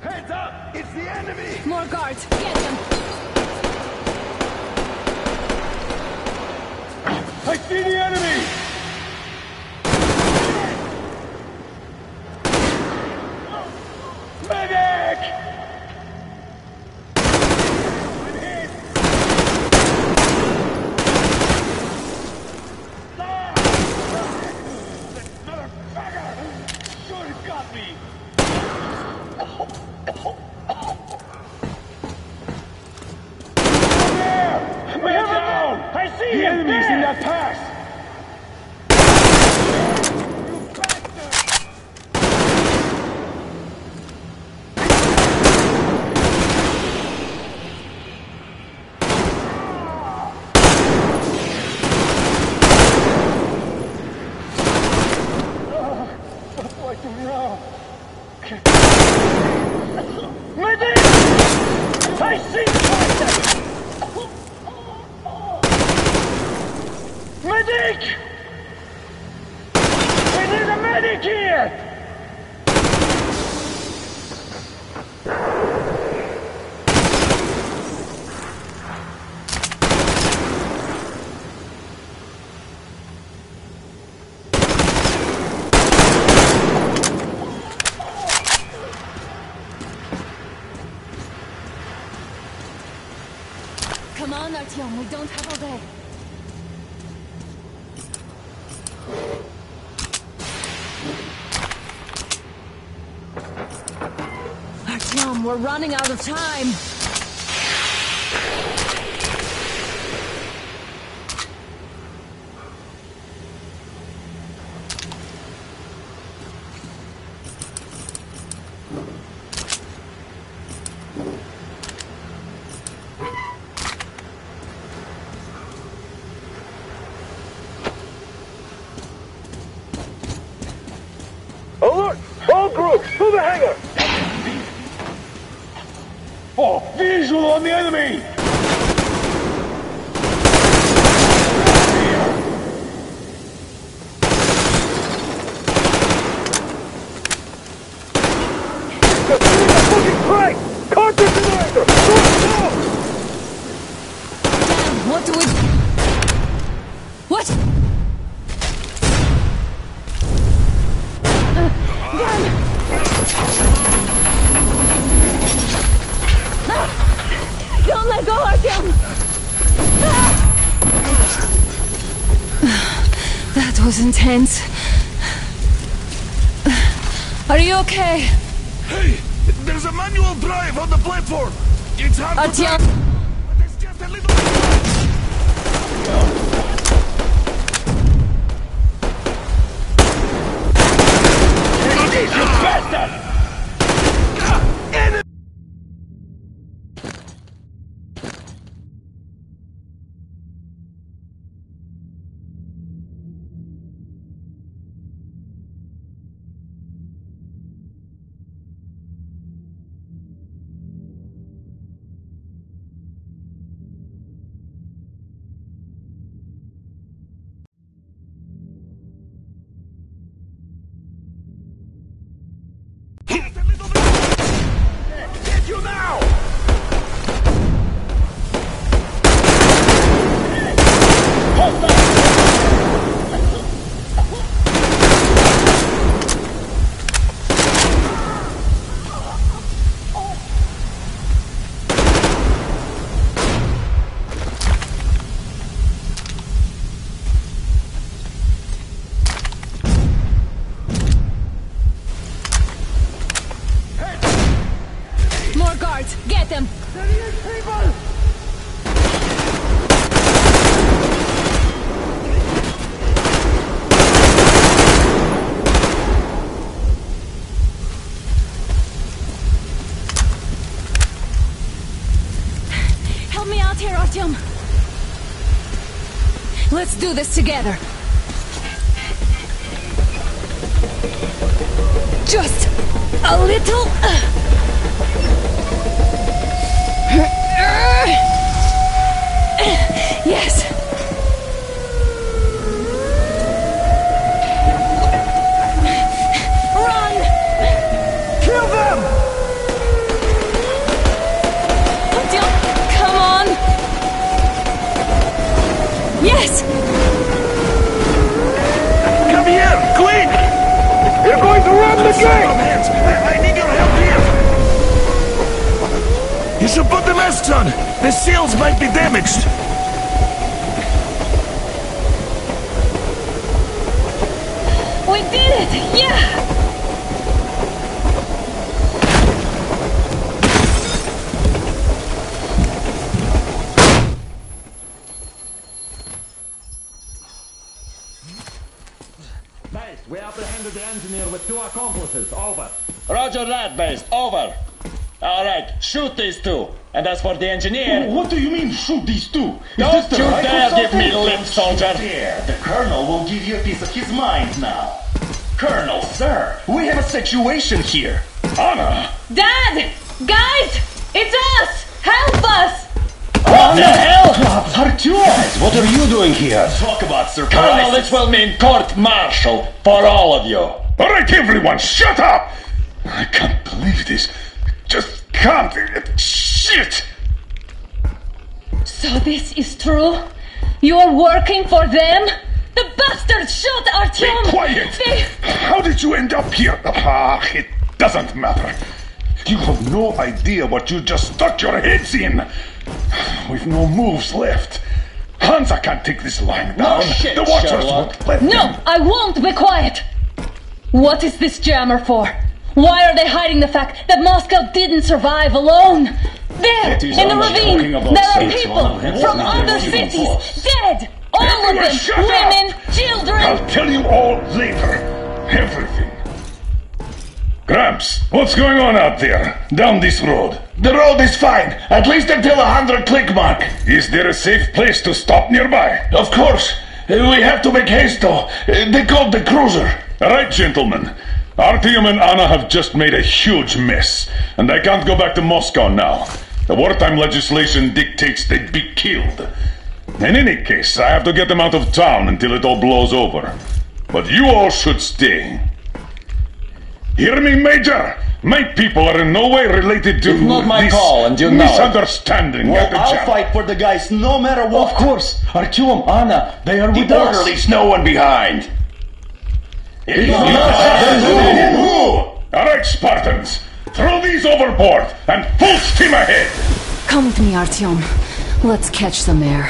Heads up! It's the enemy! More guards! Get them! I see the enemy! Medic! Should have got me! There! Man down! I see the enemy's in that pass! What do I do now? Medic! I see bastard! Medic! We need a medic here! On, we don't have all day. Artyom, we're running out of time. This together! Just a little... Yes. Run! Kill them! Artyom, come on! Yes! Come here, quick! You're going to run the gate! hands! I, I need your help here! You should put the masks on! The seals might be damaged! We did it! Yeah! Base, we apprehended the engineer with two accomplices. Over. Roger that, base. Over. All right, shoot these two. And as the engineer... What do you mean, shoot these two? Don't you dare give me lip, soldier! There, the Colonel will give you a piece of his mind now. Colonel, sir, we have a situation here. Anna! Dad! Guys! It's us! Help us! What the hell? Artyom! Guys, what are you doing here? Talk about surprise. Colonel, this will mean court-martial for all of you. All right, everyone, shut up! Is? You're working for them? The bastards shot Artyom! Be quiet! They... How did you end up here? Ah, it doesn't matter. You have no idea what you just stuck your heads in. We've no moves left. Hansa can't take this lying down. shit, the Watchers Sherlock. won't let No, them. I won't be quiet! What is this jammer for? Why are they hiding the fact that Moscow didn't survive alone? There, in the ravine, there are people one of them from other cities, dead! All of them! up! Women, children! I'll tell you all later. Everything. Gramps, what's going on out there? Down this road? The road is fine, at least until a hundred click mark. Is there a safe place to stop nearby? Of course. We have to make haste though. They called the cruiser. All right, gentlemen. Artyom and Anna have just made a huge mess, and I can't go back to Moscow now. The wartime legislation dictates they'd be killed. In any case, I have to get them out of town until it all blows over. But you all should stay. Hear me, Major? My people are in no way related to It's not my this call, and you know it. misunderstanding Well, at the I'll jam. fight for the guys no matter what. Of course. Artyom, Anna, they are with us. The us. orderlies, no one behind. All right, Spartans. Throw these overboard and full steam ahead. Come with me, Artyom. Let's catch the mayor.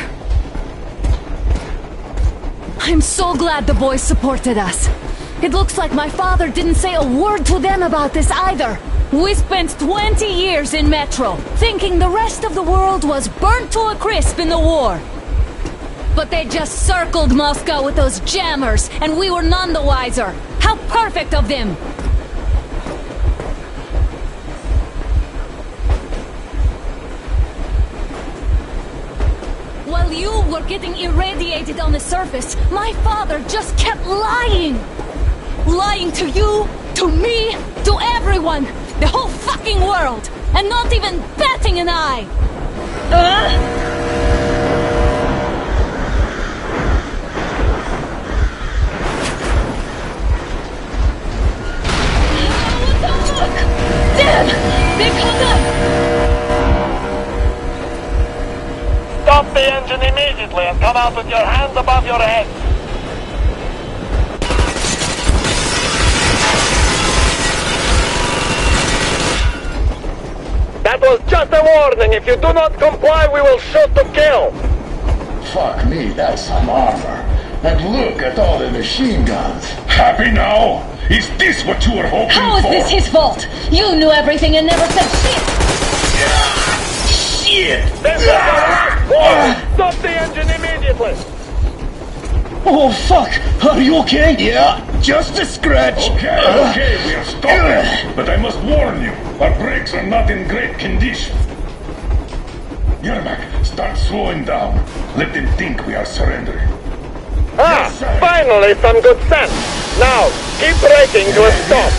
I'm so glad the boys supported us. It looks like my father didn't say a word to them about this either. We spent 20 years in Metro, thinking the rest of the world was burnt to a crisp in the war. But they just circled Moscow with those jammers, and we were none the wiser. How perfect of them! While you were getting irradiated on the surface, my father just kept lying! Lying to you, to me, to everyone! The whole fucking world! And not even batting an eye! Uh? Damn! They caught up! Stop the engine immediately and come out with your hands above your head. That was just a warning. If you do not comply, we will shoot to kill. Fuck me, that's some armor. And look at all the machine guns. Happy now? Is this what you were hoping How is for? this his fault? You knew everything and never said shit! Shit! This is your last warning. Stop the engine immediately. Oh, fuck! Are you okay? Yeah, just a scratch. Okay, uh, okay, we are stopping. Uh. But I must warn you, our brakes are not in great condition. Yermak, start slowing down. Let them think we are surrendering. Ah, finally some good sense. Now, keep braking to a stop.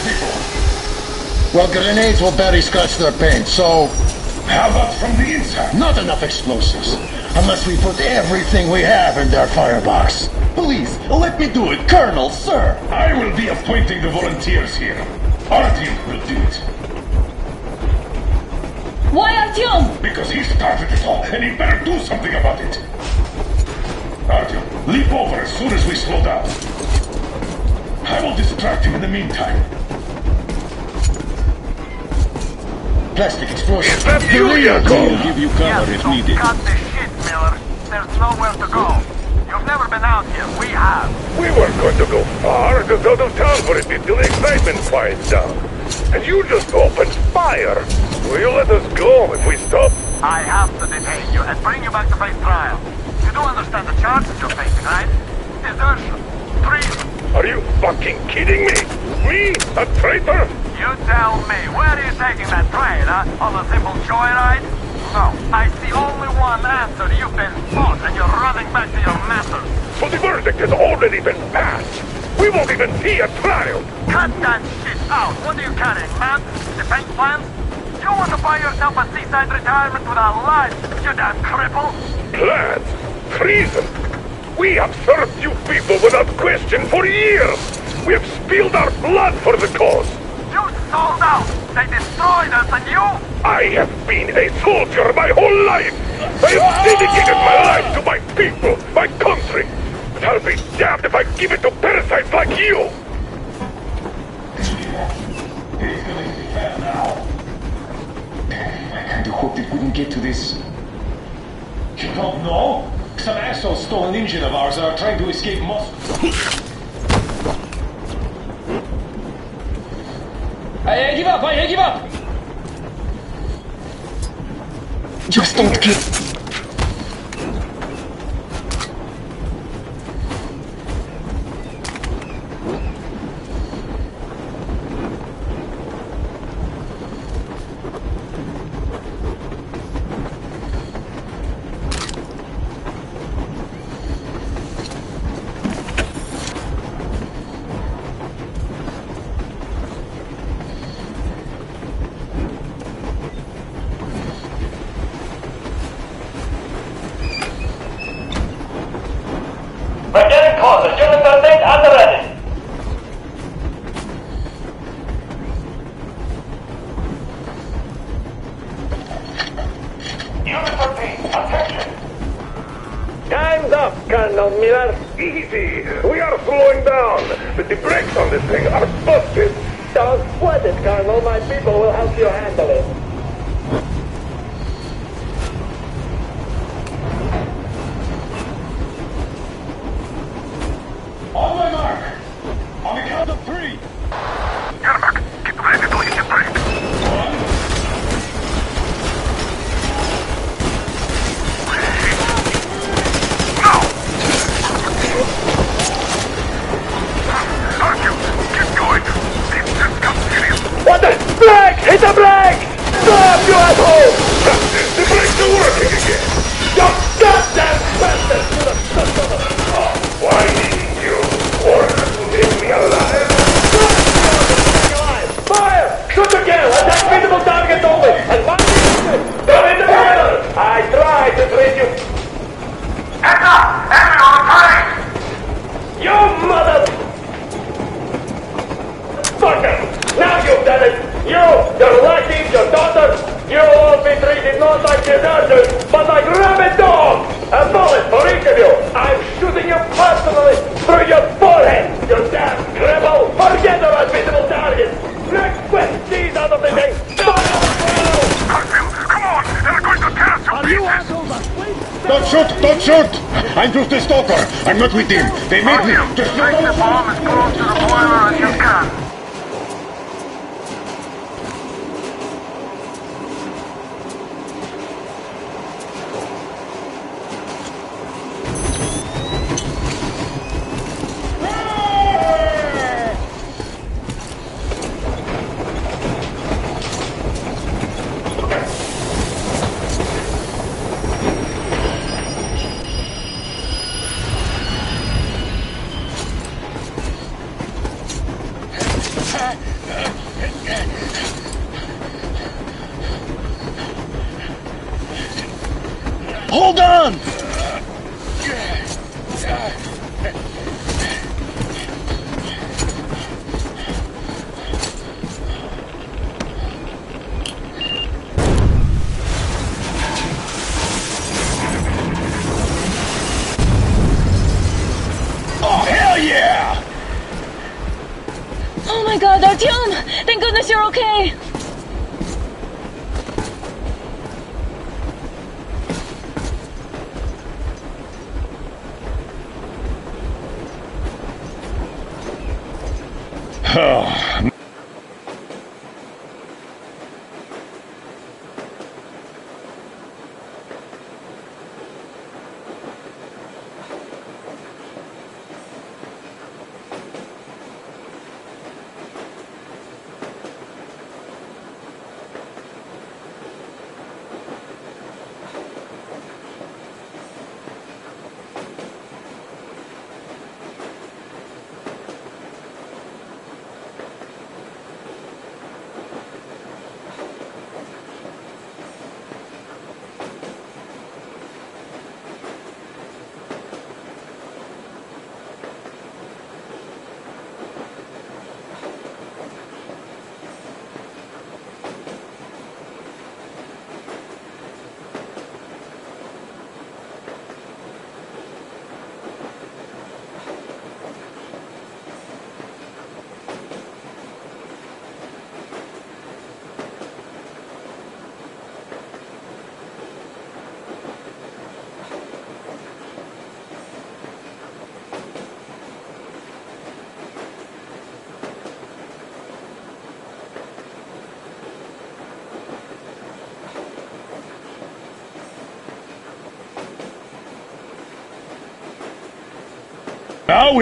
Well, grenades will barely scratch their paint, so... How about from the inside? Not enough explosives. Unless we put everything we have in their firebox. Please, let me do it, Colonel, sir. I will be appointing the volunteers here. Artyom will do it. Why Artyom? Because he started it all, and he better do something about it. Artyom, leap over as soon as we slow down. I will distract him in the meantime. Plastic explosion. That's you, Yakov! We'll give you cover if needed. Cut the shit, Miller. There's nowhere to go. You've never been out here. We have. We weren't going to go far, just out of town for a bit till the excitement quiets down. And you just opened fire. Will you let us go if we stop? I have to detain you and bring you back to face trial. You do understand the charges you're facing, right? Desertion. Treason. Are you fucking kidding me? Me? A traitor? You tell me, where are you taking that train, huh? On a simple joyride? No, I see only one answer. You've been fought and you're running back to your masters. So the verdict has already been passed. We won't even see a trial. Cut that shit out. What are you carrying, man? Defense plans? You want to buy yourself a seaside retirement without life, you damn cripple? Plans? Treason? We have served you people without question for years. We have spilled our blood for the cause. You sold out. They destroyed us and you? I have been a soldier my whole life. I have dedicated my life to my people, my country. But I'll be damned if I give it to parasites like you. I kinda hoped it wouldn't get to this. You don't know? Some assholes stole an engine of ours and are trying to escape Moscow. I, I give up! I, I give up! Just don't give... I'm not with him. They made me. Just... The bomb is going to.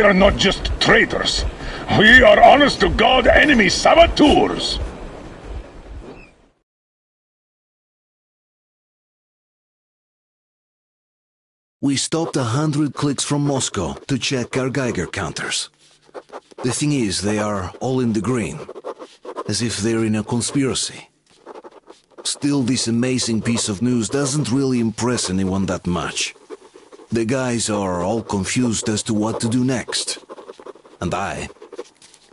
We are not just traitors. We are honest to God enemy saboteurs. We stopped a hundred clicks from Moscow to check our Geiger counters. The thing is, they are all in the green, as if they're in a conspiracy. Still, this amazing piece of news doesn't really impress anyone that much. The guys are all confused as to what to do next. And I,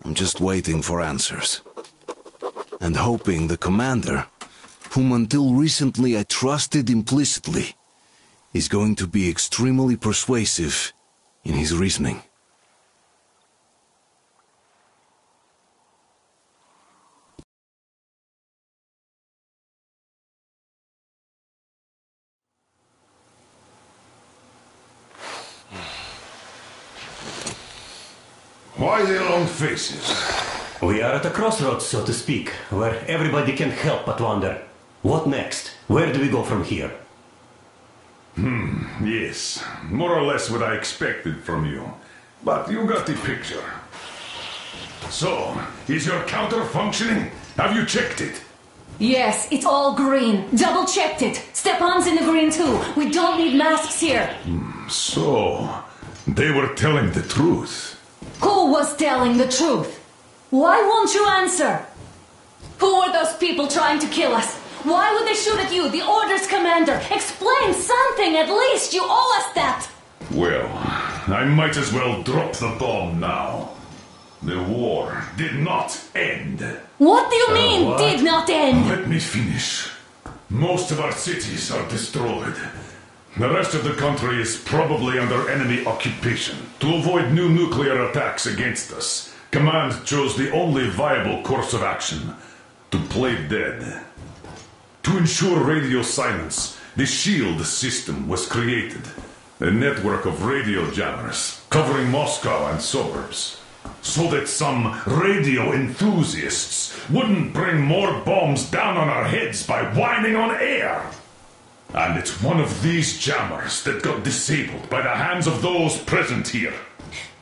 I'm just waiting for answers. And hoping the commander, whom until recently I trusted implicitly, is going to be extremely persuasive in his reasoning. Why the long faces? We are at a crossroads, so to speak, where everybody can help but wonder. What next? Where do we go from here? Hmm, yes. More or less what I expected from you. But you got the picture. So, is your counter functioning? Have you checked it? Yes, it's all green. Double checked it. Stepan's in the green too. We don't need masks here. So, they were telling the truth. Was telling the truth? Why won't you answer? Who were those people trying to kill us? Why would they shoot at you, the orders commander? Explain something at least. You owe us that. Well, I might as well drop the bomb now. The war did not end. What do you Uh, mean, did not end? Let me finish. Most of our cities are destroyed. The rest of the country is probably under enemy occupation. To avoid new nuclear attacks against us, Command chose the only viable course of action to play dead. To ensure radio silence, the SHIELD system was created. A network of radio jammers covering Moscow and suburbs. So that some radio enthusiasts wouldn't bring more bombs down on our heads by whining on air. And it's one of these jammers that got disabled by the hands of those present here.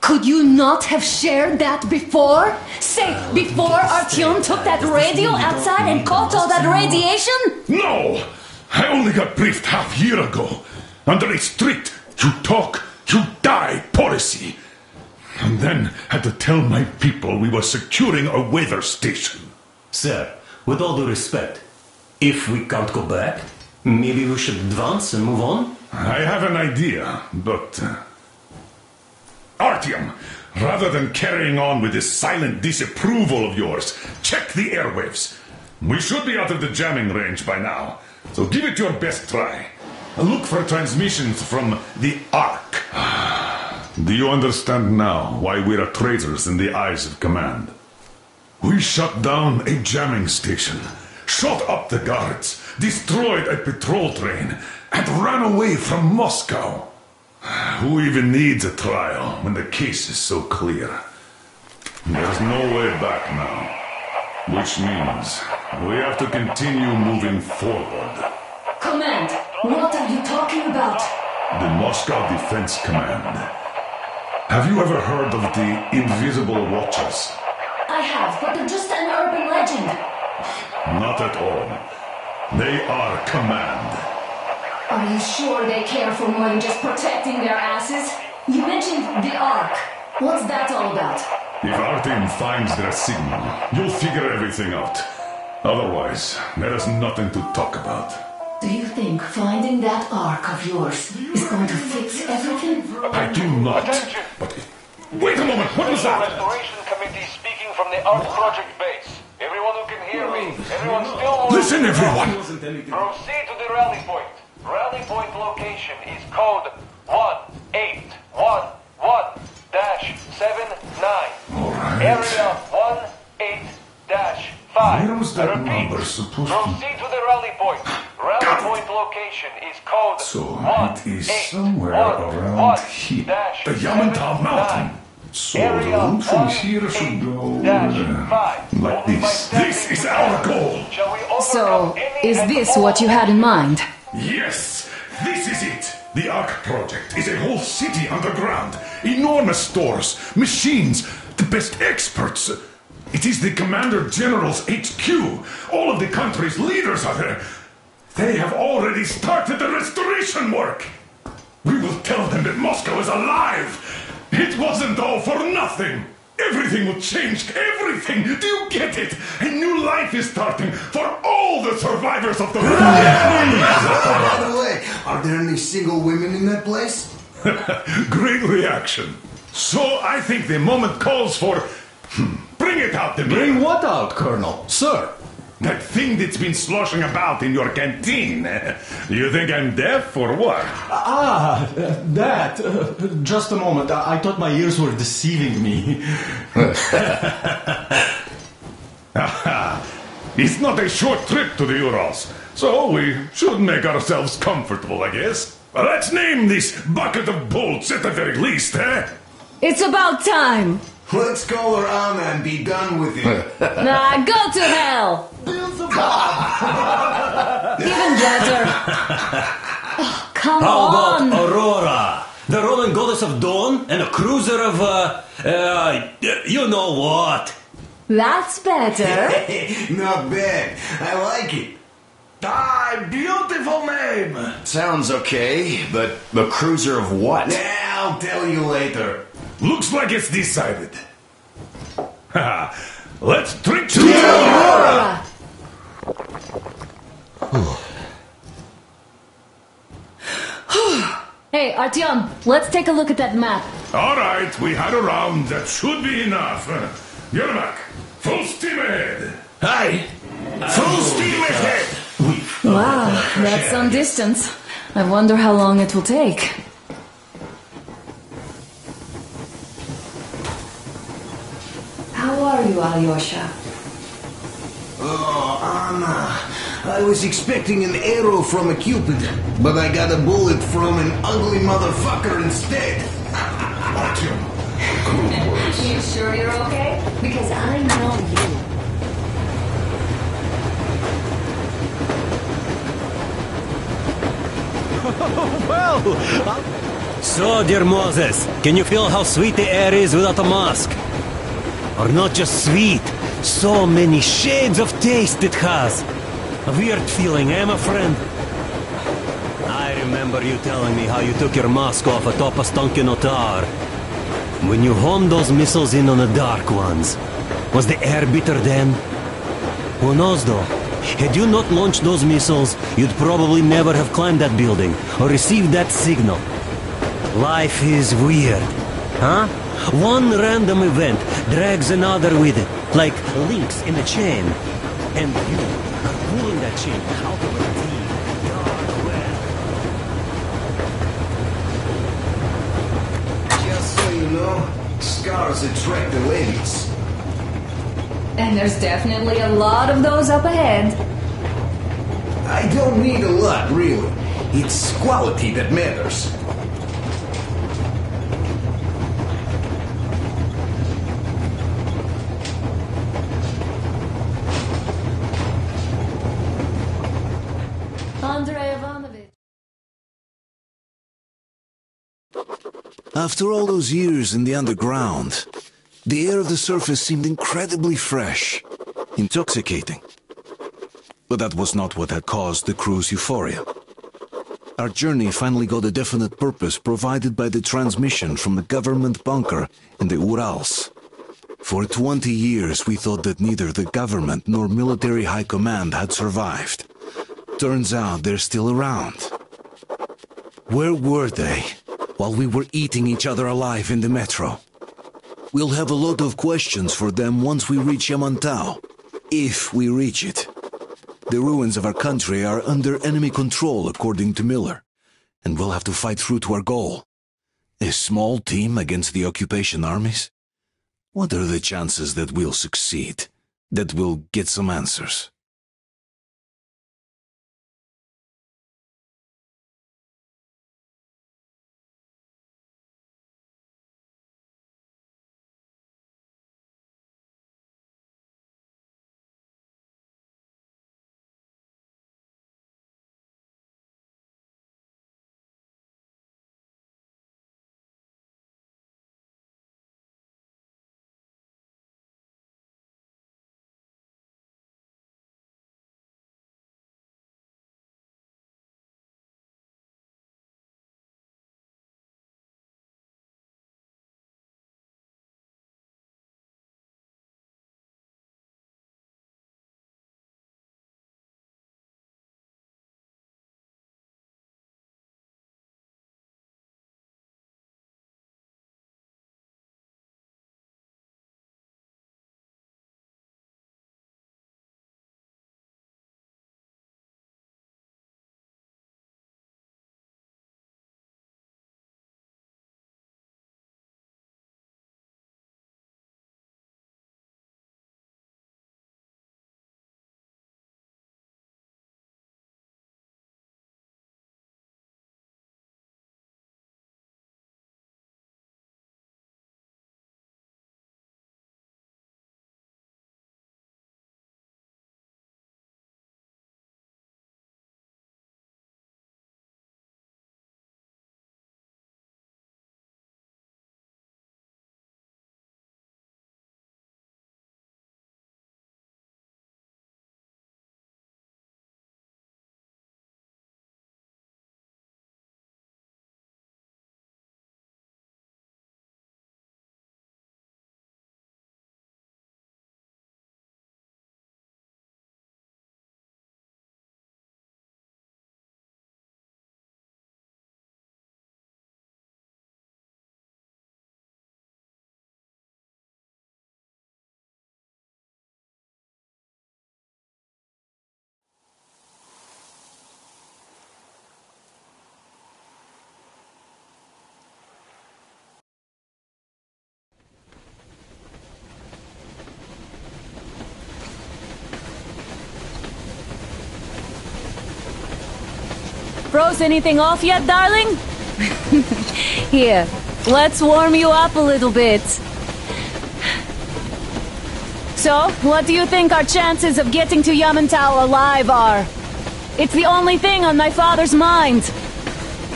Could you not have shared that before? Say, uh, before Artyom took that radio outside and caught all that radiation? No! I only got briefed half a year ago under a strict you talk, you die policy. And then had to tell my people we were securing a weather station. Sir, with all due respect, if we can't go back, maybe we should advance and move on? I have an idea, but. Uh... Artyom, rather than carrying on with this silent disapproval of yours, check the airwaves. We should be out of the jamming range by now, so give it your best try. Look for transmissions from the Ark. *sighs* Do you understand now why we are traitors in the eyes of command? We shut down a jamming station, shot up the guards, destroyed a patrol train, and ran away from Moscow. Who even needs a trial when the case is so clear? There's no way back now, which means we have to continue moving forward. Command, what are you talking about? The Moscow Defense Command. Have you ever heard of the Invisible Watchers? I have, but they're just an urban legend. Not at all. They are command. Are you sure they care for more than just protecting their asses? You mentioned the Ark. What's that all about? If Artyom finds their signal, you'll figure everything out. Otherwise, there is nothing to talk about. Do you think finding that Ark of yours is going to fix everything? I do not. But wait a moment, what was that? Restoration Committee speaking from the Ark Project base. Everyone who can hear me, everyone still Listen, everyone! Proceed to the rally point. Rally point location is code 1811-79. Area 18-5. Where was that repeat, number supposed to... Proceed to the rally point. Rally point location is code So it is somewhere around here. The Yamantau Mountain. So the route from here should go uh, like this. This is our goal. So, is this what you had in mind? Yes, this is it. The Ark Project is a whole city underground, Enormous stores, machines, the best experts. It is the Commander General's HQ. All of the country's leaders are there. They have already started the restoration work. We will tell them that Moscow is alive. It wasn't all for nothing. Everything will change. Everything. Do you get it? A new life is starting for all the survivors of the war. By the way, are there any single women in that place? *laughs* Great reaction. So I think the moment calls for. Hmm, Bring it out, Damir. Bring what out, Colonel? Sir? That thing that's been sloshing about in your canteen. You think I'm deaf or what? Ah, that. Uh, just a moment. I, I thought my ears were deceiving me. *laughs* it's not a short trip to the Urals, so we should make ourselves comfortable, I guess. Let's name this bucket of bolts at the very least, eh? It's about time. Let's call her Anna and be done with it. *laughs* Nah, go to hell. Even better. *laughs* Oh, come How on. about Aurora? The Roman goddess of dawn and a cruiser of, uh, uh, you know what? That's better. *laughs* Not bad. I like it. Ah, beautiful name. Sounds okay, but the cruiser of what? I'll tell you later. Looks like it's decided. *laughs* Let's drink to the Aurora. *sighs* hey, Artyom, let's take a look at that map. All right, we had a round. That should be enough. Yermak, full steam ahead. Hi. Full steam ahead. Wow, that's some distance. I wonder how long it will take. How are you, Alyosha? Oh, Anna. I was expecting an arrow from a cupid, but I got a bullet from an ugly motherfucker instead. *laughs* Artyom, You sure you're okay? Because I know you. *laughs* well. So, dear Moses, can you feel how sweet the air is without a mask? Or not just sweet, so many shades of taste it has. A weird feeling, eh, my friend? I remember you telling me how you took your mask off atop Ostankino Tower. When you homed those missiles in on the Dark Ones, was the air bitter then? Who knows though? Had you not launched those missiles, you'd probably never have climbed that building or received that signal. Life is weird, huh? One random event drags another with it, like links in a chain. And you are pulling that chain out of a deep, dark well. Just so you know, scars attract the ladies. And there's definitely a lot of those up ahead. I don't need a lot, really. It's quality that matters. After all those years in the underground, the air of the surface seemed incredibly fresh, intoxicating. But that was not what had caused the crew's euphoria. Our journey finally got a definite purpose provided by the transmission from the government bunker in the Urals. For 20 years we thought that neither the government nor military high command had survived. Turns out they're still around. Where were they while we were eating each other alive in the metro? We'll have a lot of questions for them once we reach Yamantau. If we reach it. The ruins of our country are under enemy control, according to Miller, and we'll have to fight through to our goal. A small team against the occupation armies? What are the chances that we'll succeed? That we'll get some answers? Froze anything off yet, darling? *laughs* Here, let's warm you up a little bit. So, what do you think our chances of getting to Yamantau alive are? It's the only thing on my father's mind.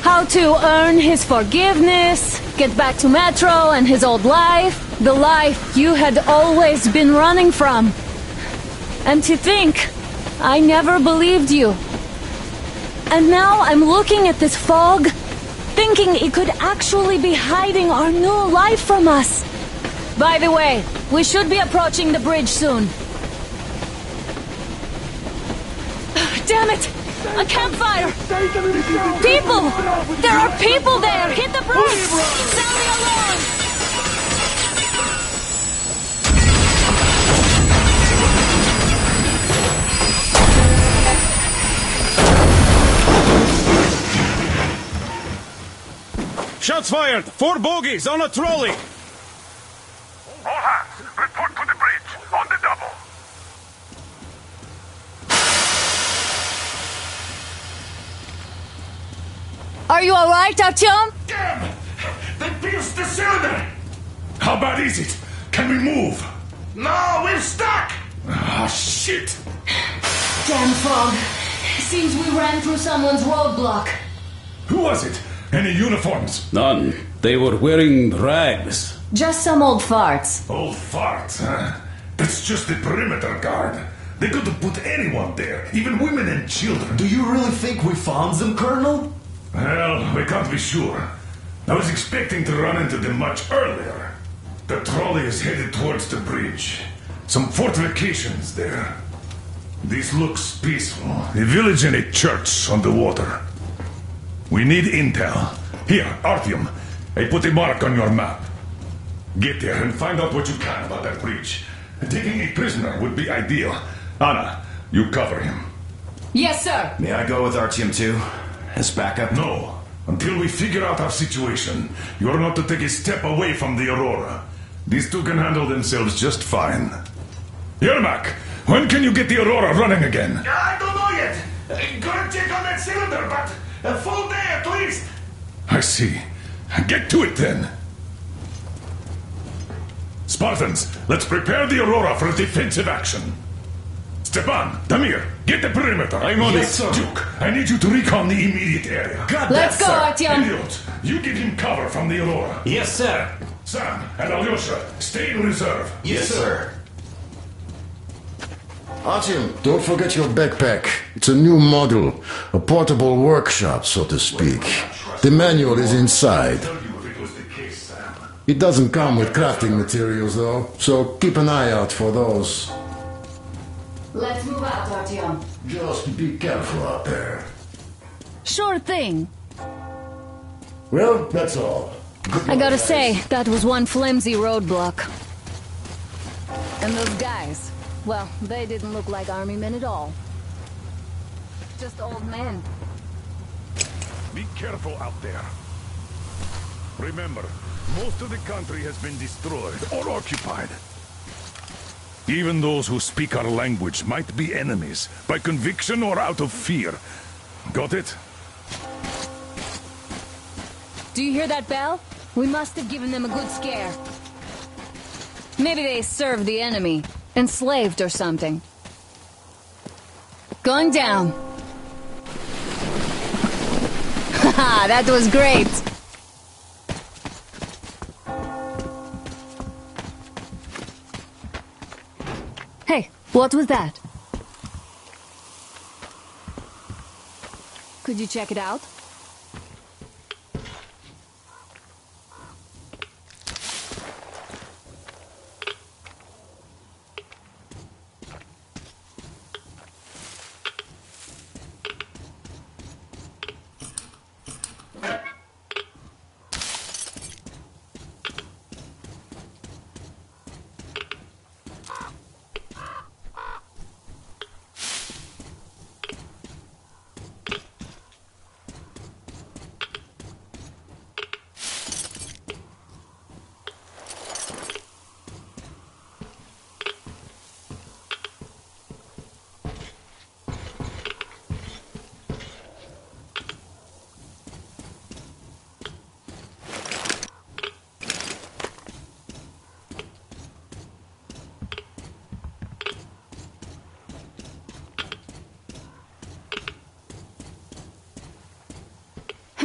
How to earn his forgiveness, get back to Metro and his old life, the life you had always been running from. And to think, I never believed you. And now I'm looking at this fog, thinking it could actually be hiding our new life from us. By the way, we should be approaching the bridge soon. *sighs* Damn it! A campfire! People! There are people there! Hit the brakes! Sound the alarm! Shots fired! Four bogies on a trolley! All hands, report to the bridge, on the double. Are you alright, Artyom? Damn! They pierced the cylinder! How bad is it? Can we move? No, we're stuck! Ah, shit! Damn fog. Seems we ran through someone's roadblock. Who was it? Any uniforms? None. They were wearing rags. Just some old farts. Old farts, huh? That's just the perimeter guard. They could have put anyone there, even women and children. Do you really think we found them, Colonel? Well, we can't be sure. I was expecting to run into them much earlier. The trolley is headed towards the bridge. Some fortifications there. This looks peaceful. A village and a church on the water. We need intel. Here, Artyom. I put a mark on your map. Get there and find out what you can about that breach. Taking a prisoner would be ideal. Anna, you cover him. Yes, sir. May I go with Artyom too? As backup? No. Until we figure out our situation, you're not to take a step away from the Aurora. These two can handle themselves just fine. Yermak, when can you get the Aurora running again? I don't know yet. Uh, Gonna check on that cylinder, but a full day at least. I see. Get to it then. Spartans, let's prepare the Aurora for a defensive action. Stepan, Damir, get the perimeter. I'm on yes, it. sir. Duke, I need you to recon the immediate area. Got Let's go, Artyom. Idiot, you give him cover from the Aurora. Yes, sir. Sam and Alyosha, stay in reserve. Yes, sir. Artyom, don't forget your backpack. It's a new model, a portable workshop, so to speak. The manual is inside. It doesn't come with crafting materials, though, so keep an eye out for those. Let's move out, Artyom. Just be careful out there. Sure thing. Well, that's all. I gotta say, that was one flimsy roadblock. And those guys, well, they didn't look like army men at all. Just old men. Be careful out there. Remember, most of the country has been destroyed or occupied. Even those who speak our language might be enemies, by conviction or out of fear. Got it? Do you hear that bell? We must have given them a good scare. Maybe they served the enemy, enslaved or something. Going down. Haha, that was great. Hey, what was that? Could you check it out?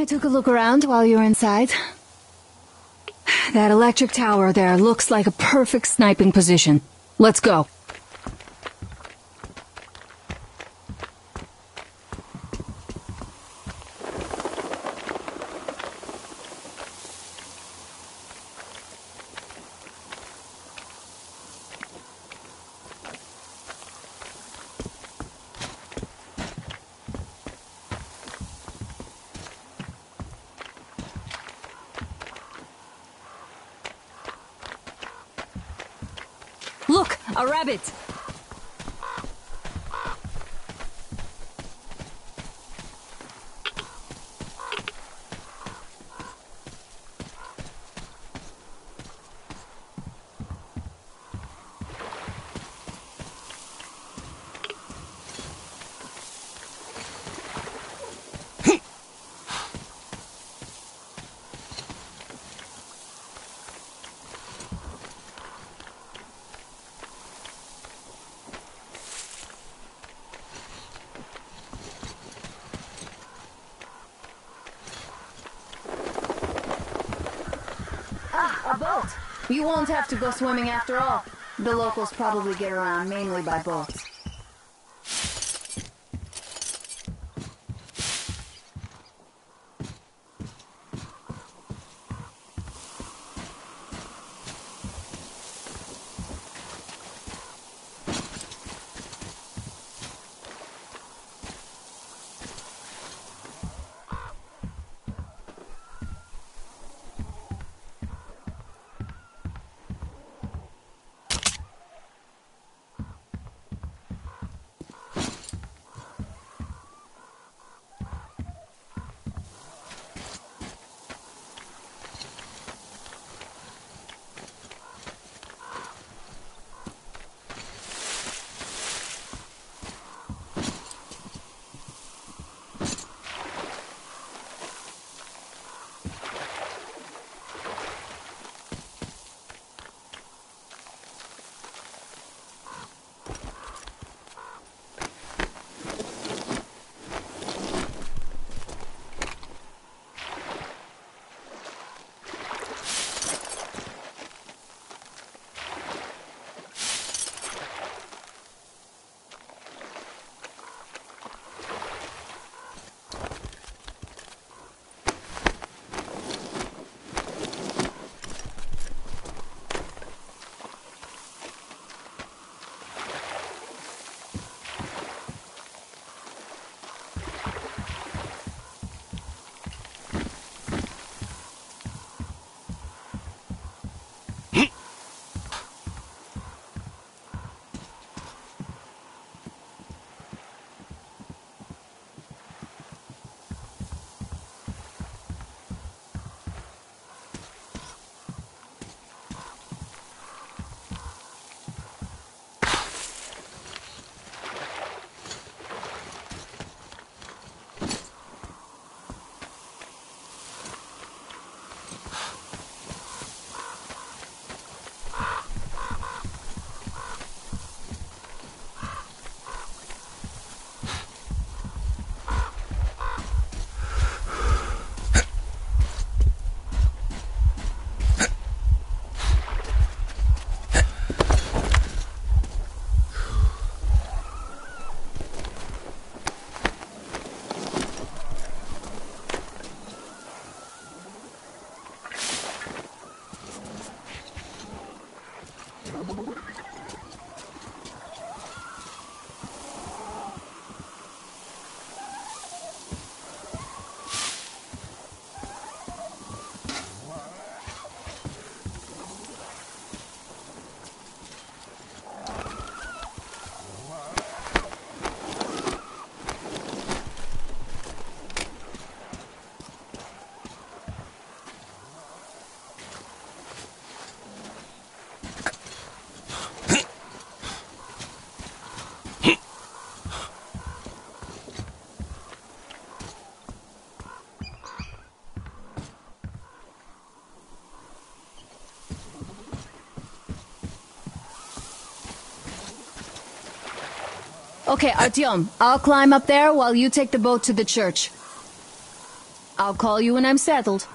Took a look around while you were inside. That electric tower there looks like a perfect sniping position. Let's go. Look, a rabbit! Ah, a boat. You won't have to go swimming after all. The locals probably get around mainly by boats. Okay, uh, Artyom, I'll climb up there while you take the boat to the church. I'll call you when I'm settled.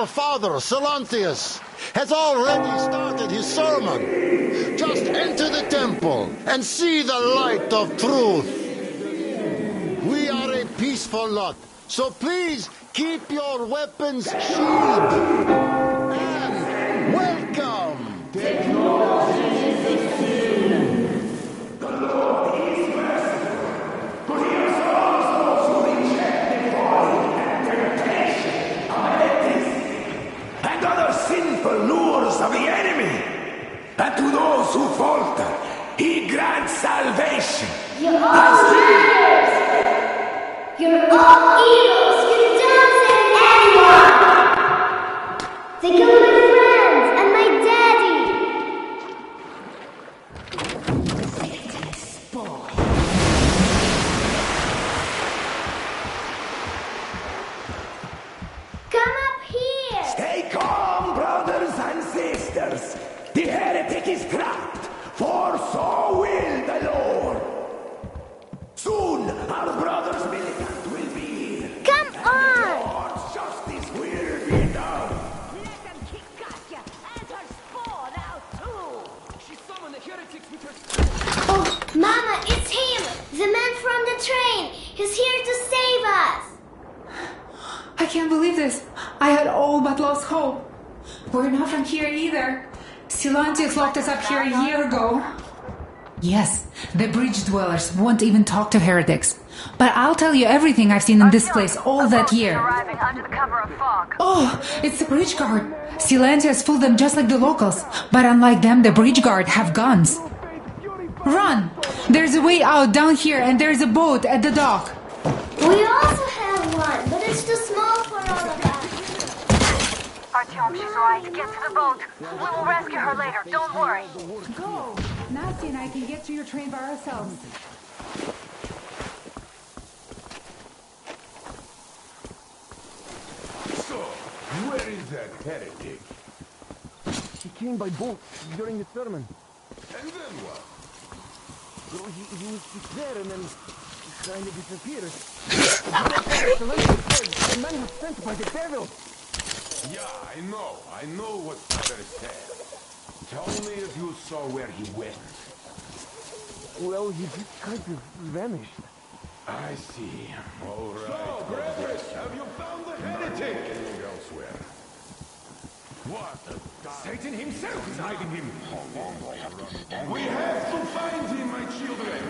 our father, Salantius, has already started his sermon. Just enter the temple and see the light of truth. We are a peaceful lot, so please keep your weapons sheathed. of the her go. Yes, the bridge dwellers won't even talk to heretics. But I'll tell you everything I've seen in this place all that year. Oh, it's the bridge guard. Silentia has fooled them just like the locals. But unlike them, the bridge guard have guns. Run! There's a way out down here, and there's a boat at the dock. We also have one, but it's the small Artyom, she's right. Get to the boat. We will rescue her later. Don't worry. Go! Nastya and I can get to your train by ourselves. So, where is that heretic? He came by boat during the sermon. And then what? Well, he, he was just there and then he kind of disappeared. *laughs* the man was sent by the devil. Yeah, I know. I know what Father said. Tell me if you saw where he went. Well, he just kind of vanished. I see. All right. So, brethren, have you found the heretic? Looking elsewhere. What? Satan himself is hiding him. How long do I have to stand We have to find him, my children.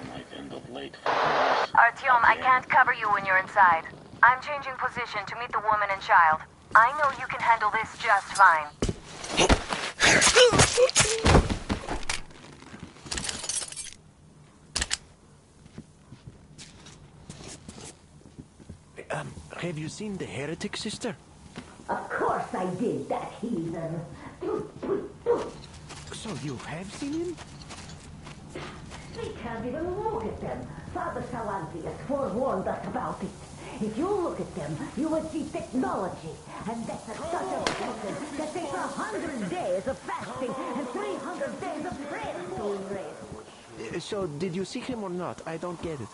I might end up late. Artyom, I can't cover you when you're inside. I'm changing position to meet the woman and child. I know you can handle this just fine. Um, have you seen the heretic, sister? Of course I did, that heathen. So you have seen him? We can't even look at them. Father Salantius forewarned us about it. If you look at them, you will see technology. And that's a such a person that takes a hundred days of fasting and three hundred days of prayer to erase. Uh, So, did you see him or not? I don't get it.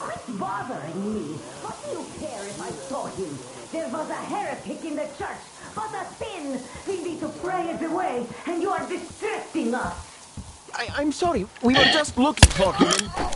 Quit bothering me. What do you care if I saw him? There was a heretic in the church, but a sin. We need to pray it away, and you are distracting us. I, I'm sorry. We were just looking for him. and-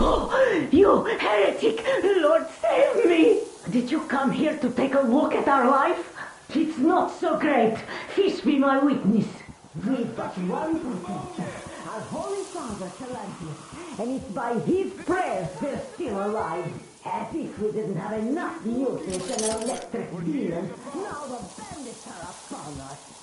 Oh, you heretic! Lord, save me! Did you come here to take a look at our life? It's not so great. Fish be my witness. We've got one protector, our Holy Father Salantius, and it's by his prayers we're still alive. As if we didn't have enough nuisance and electric demons, now the bandits are upon us.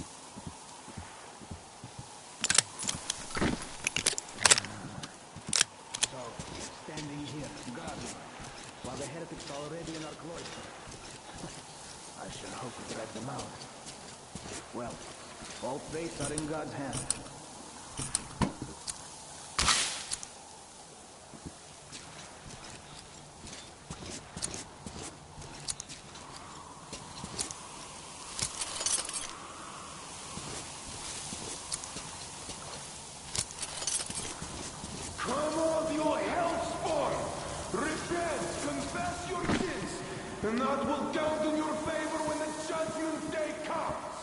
While the heretics are already in our cloister. I sure hope to drag them out. Well, all fates are in God's hand. Come on, you hellspawn! Repent, confess your sins, and that will count in your favor when the judgment day comes.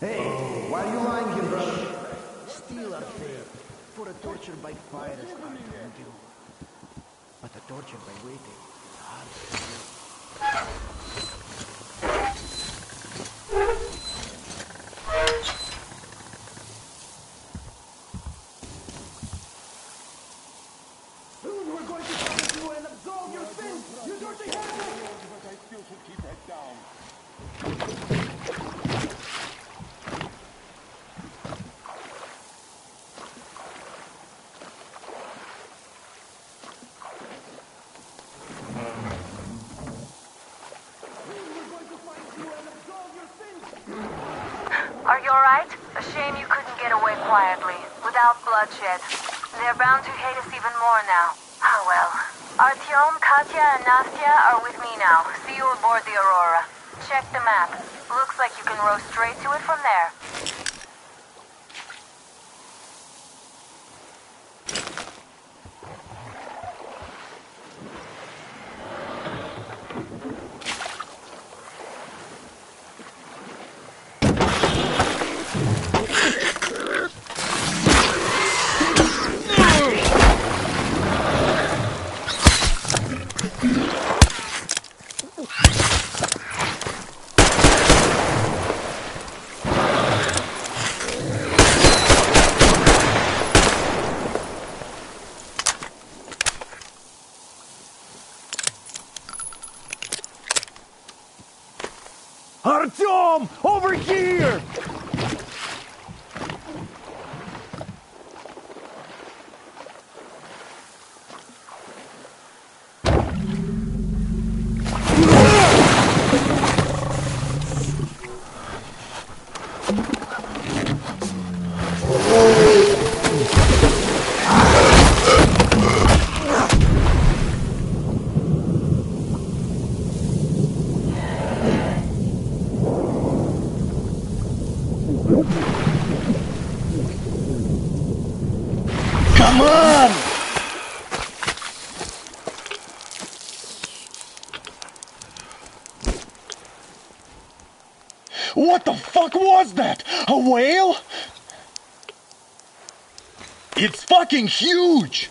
Hey, why are you lying here, brother? Still are fair. For a torture by fire is hard to endure. But a torture by waiting is hard to endure. We're going to punish you and absolve your sins! You dirty heretic! But I still should keep that down. Are you alright? A shame you couldn't get away quietly, without bloodshed. They're bound to hate us even more now. Oh well. Artyom, Katya, and Nastya are with me now. See you aboard the Aurora. Check the map. Looks like you can row straight to it from there. Artyom! Over here! Come on! What the fuck was that? A whale? It's fucking huge!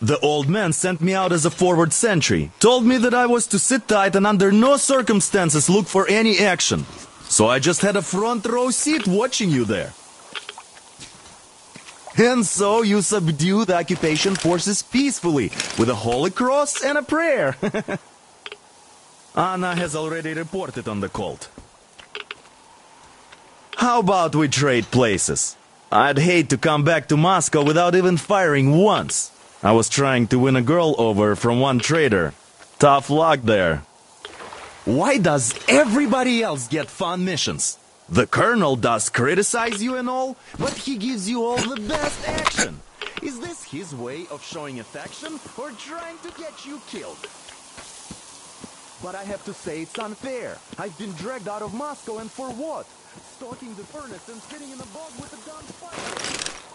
The old man sent me out as a forward sentry, told me that I was to sit tight and under no circumstances look for any action. So I just had a front row seat watching you there. And so you subdue the occupation forces peacefully with a holy cross and a prayer. *laughs* Anna has already reported on the cult. How about we trade places? I'd hate to come back to Moscow without even firing once. I was trying to win a girl over from one trader. Tough luck there. Why does everybody else get fun missions? The colonel does criticize you and all, but he gives you all the best action. Is this his way of showing affection or trying to get you killed? But I have to say it's unfair. I've been dragged out of Moscow and for what? Stalking the furnace and sitting in a bog with a gunfighter.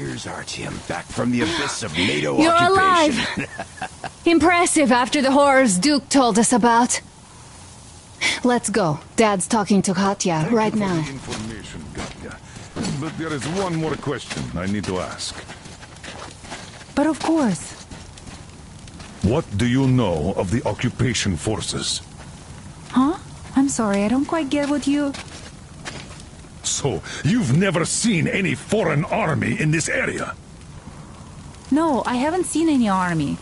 Here's Artyom, back from the abyss of *gasps* NATO You're occupation. *laughs* Impressive after the horrors Duke told us about. Let's go. Dad's talking to Katya right now. Information, Katya. But there is one more question I need to ask. But of course. What do you know of the occupation forces? Huh? I'm sorry, I don't quite get what you. So, you've never seen any foreign army in this area? No, I haven't seen any army.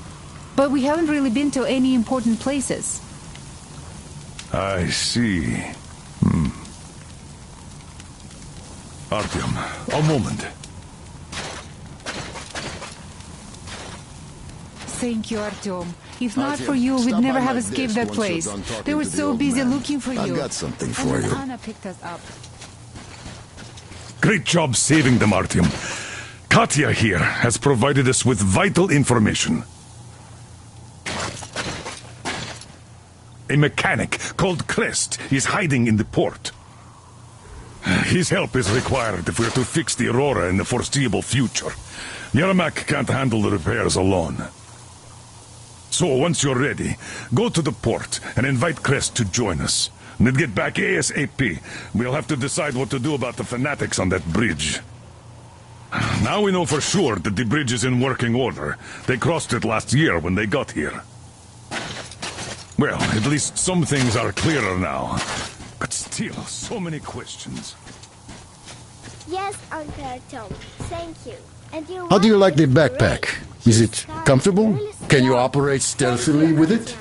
but we haven't really been to any important places. I see. Hmm. Artyom, a moment. Thank you, Artyom. If not Artyom, for you, we'd never have like escaped that place. They were to the so busy man. looking for you. I've got something for then you. Anna picked us up. Great job saving them, Artyom. Katya here has provided us with vital information. A mechanic called Krest is hiding in the port. His help is required if we're to fix the Aurora in the foreseeable future. Yermak can't handle the repairs alone. So, once you're ready, go to the port and invite Krest to join us. And then get back ASAP. We'll have to decide what to do about the fanatics on that bridge. Now we know for sure that the bridge is in working order. They crossed it last year when they got here. Well, at least some things are clearer now. But still, so many questions. Yes, Uncle Tom. Thank you. And you How do you like the backpack? Is it comfortable? Can you operate stealthily with it?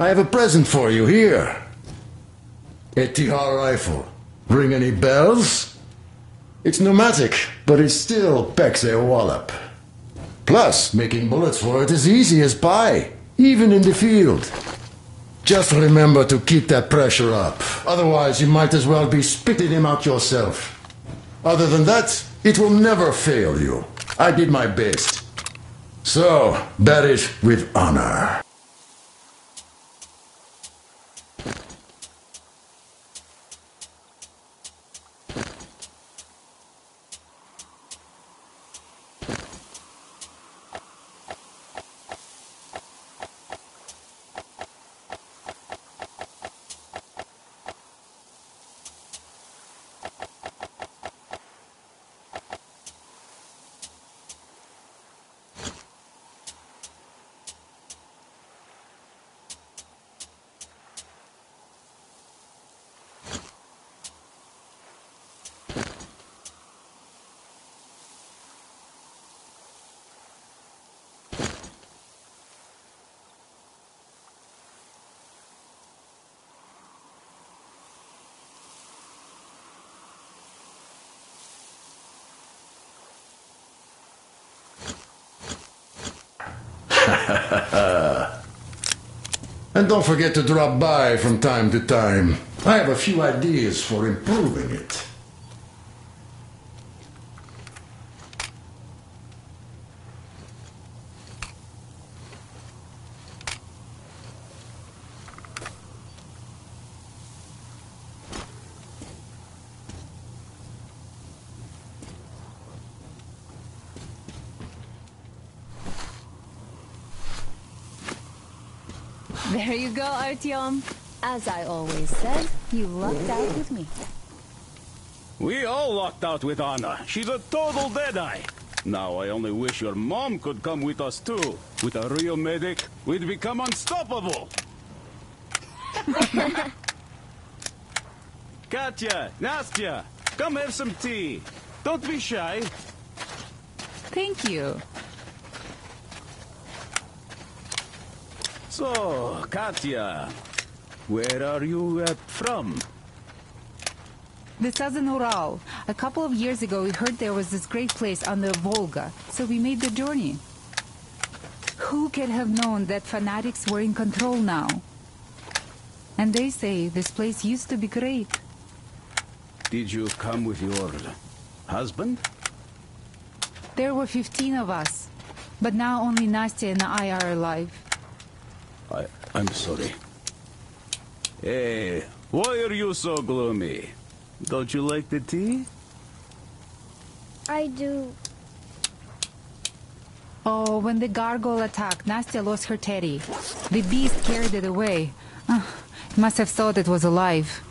I have a present for you here. A Tikhar rifle. Ring any bells? It's pneumatic, but it still packs a wallop. Plus, making bullets for it is easy as pie, even in the field. Just remember to keep that pressure up. Otherwise, you might as well be spitting him out yourself. Other than that, it will never fail you. I did my best. So, bear it with honor. And don't forget to drop by from time to time. I have a few ideas for improving it. There you go, Artyom. As I always said, you lucked out with me. We all lucked out with Anna. She's a total deadeye. Now I only wish your mom could come with us too. With a real medic, we'd become unstoppable. *laughs* Katya, Nastya, come have some tea. Don't be shy. Thank you. So, Katya, where are you uh, from? The southern Ural. A couple of years ago, we heard there was this great place on the Volga, so we made the journey. Who could have known that fanatics were in control now? And they say this place used to be great. Did you come with your husband? There were 15 of us, but now only Nastya and I are alive. I, I'm sorry. Hey, why are you so gloomy? Don't you like the tea? I do. Oh, when the gargoyle attacked, Nastya lost her teddy. The beast carried it away. Ah, it must have thought it was alive.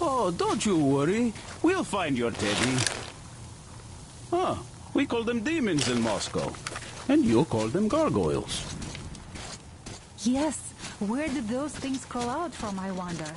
Oh, don't you worry. We'll find your teddy. Huh. We call them demons in Moscow. And you call them gargoyles. Yes, where did those things crawl out from, I wonder?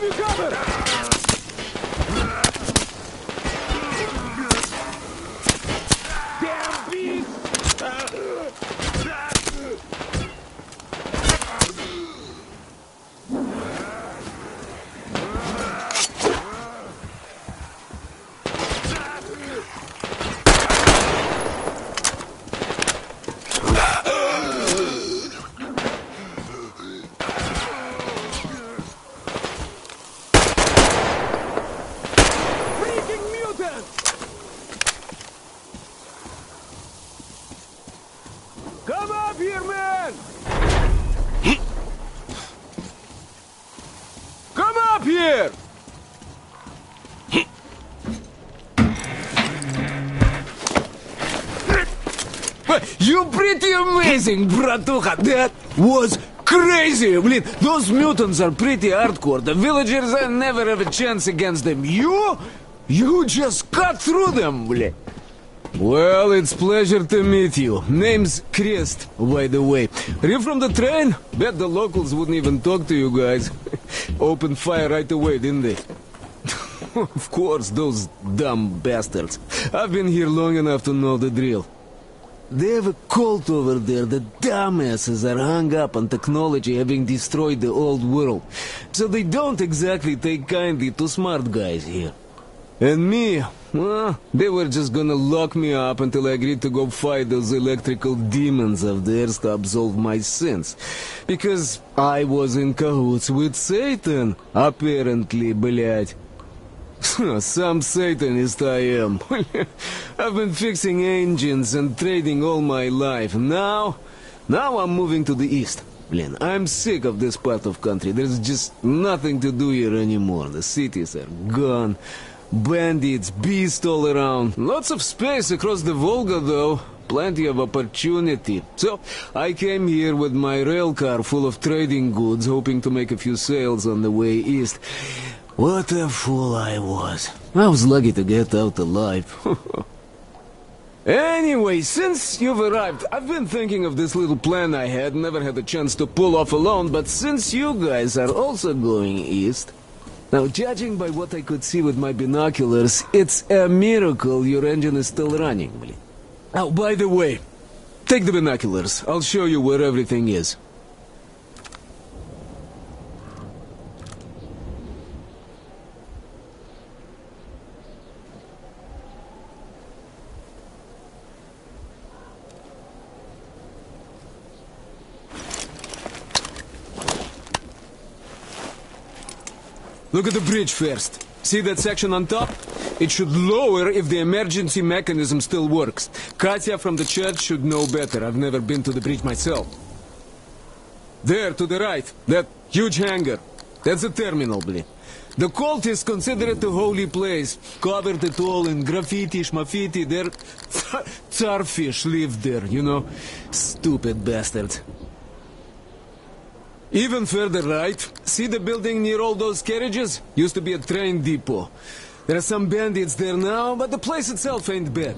Give you cover! Damn beast! Freaking mutants! Come up here, man! Come up here! You pretty amazing, Bratuha. That was crazy, блин. Those mutants are pretty hardcore. The villagers, I never have a chance against them. You? You just cut through them, блин. Well, it's pleasure to meet you. Name's Krest, by the way. Are you from the train? Bet the locals wouldn't even talk to you guys. *laughs* Open fire right away, didn't they? *laughs* of course, those dumb bastards. I've been here long enough to know the drill. They have a cult over there. The dumbasses are hung up on technology having destroyed the old world. So they don't exactly take kindly to smart guys here. And me, well, they were just gonna lock me up until I agreed to go fight those electrical demons of theirs to absolve my sins. Because I was in cahoots with Satan, apparently, блядь. *laughs* Some Satanist I am. *laughs* I've been fixing engines and trading all my life. Now, now I'm moving to the east. Blin, I'm sick of this part of country. There's just nothing to do here anymore. The cities are gone. Bandits, beasts all around. Lots of space across the Volga, though. plenty of opportunity. So I came here with my rail car full of trading goods, hoping to make a few sales on the way east. What a fool I was. I was lucky to get out alive. *laughs* Anyway, since you've arrived, I've been thinking of this little plan I had, never had a chance to pull off alone, but since you guys are also going east... Now, judging by what I could see with my binoculars, it's a miracle your engine is still running. Oh, by the way, take the binoculars. I'll show you where everything is. Look at the bridge first. See that section on top? It should lower if the emergency mechanism still works. Katya from the church should know better. I've never been to the bridge myself. There, to the right, that huge hangar. That's a terminal, Bli. The cultists consider it a holy place. Covered it all in graffiti, schmaffiti. Their *laughs* tsarfish live there, you know? Stupid bastards. Even further right, see the building near all those carriages? Used to be a train depot. There are some bandits there now, but the place itself ain't bad.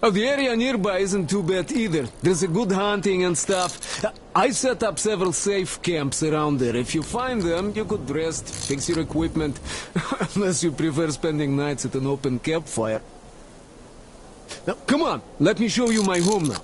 Oh, the area nearby isn't too bad either. There's a good hunting and stuff. I set up several safe camps around there. If you find them, you could rest, fix your equipment, *laughs* unless you prefer spending nights at an open campfire. Now, come on, let me show you my home now.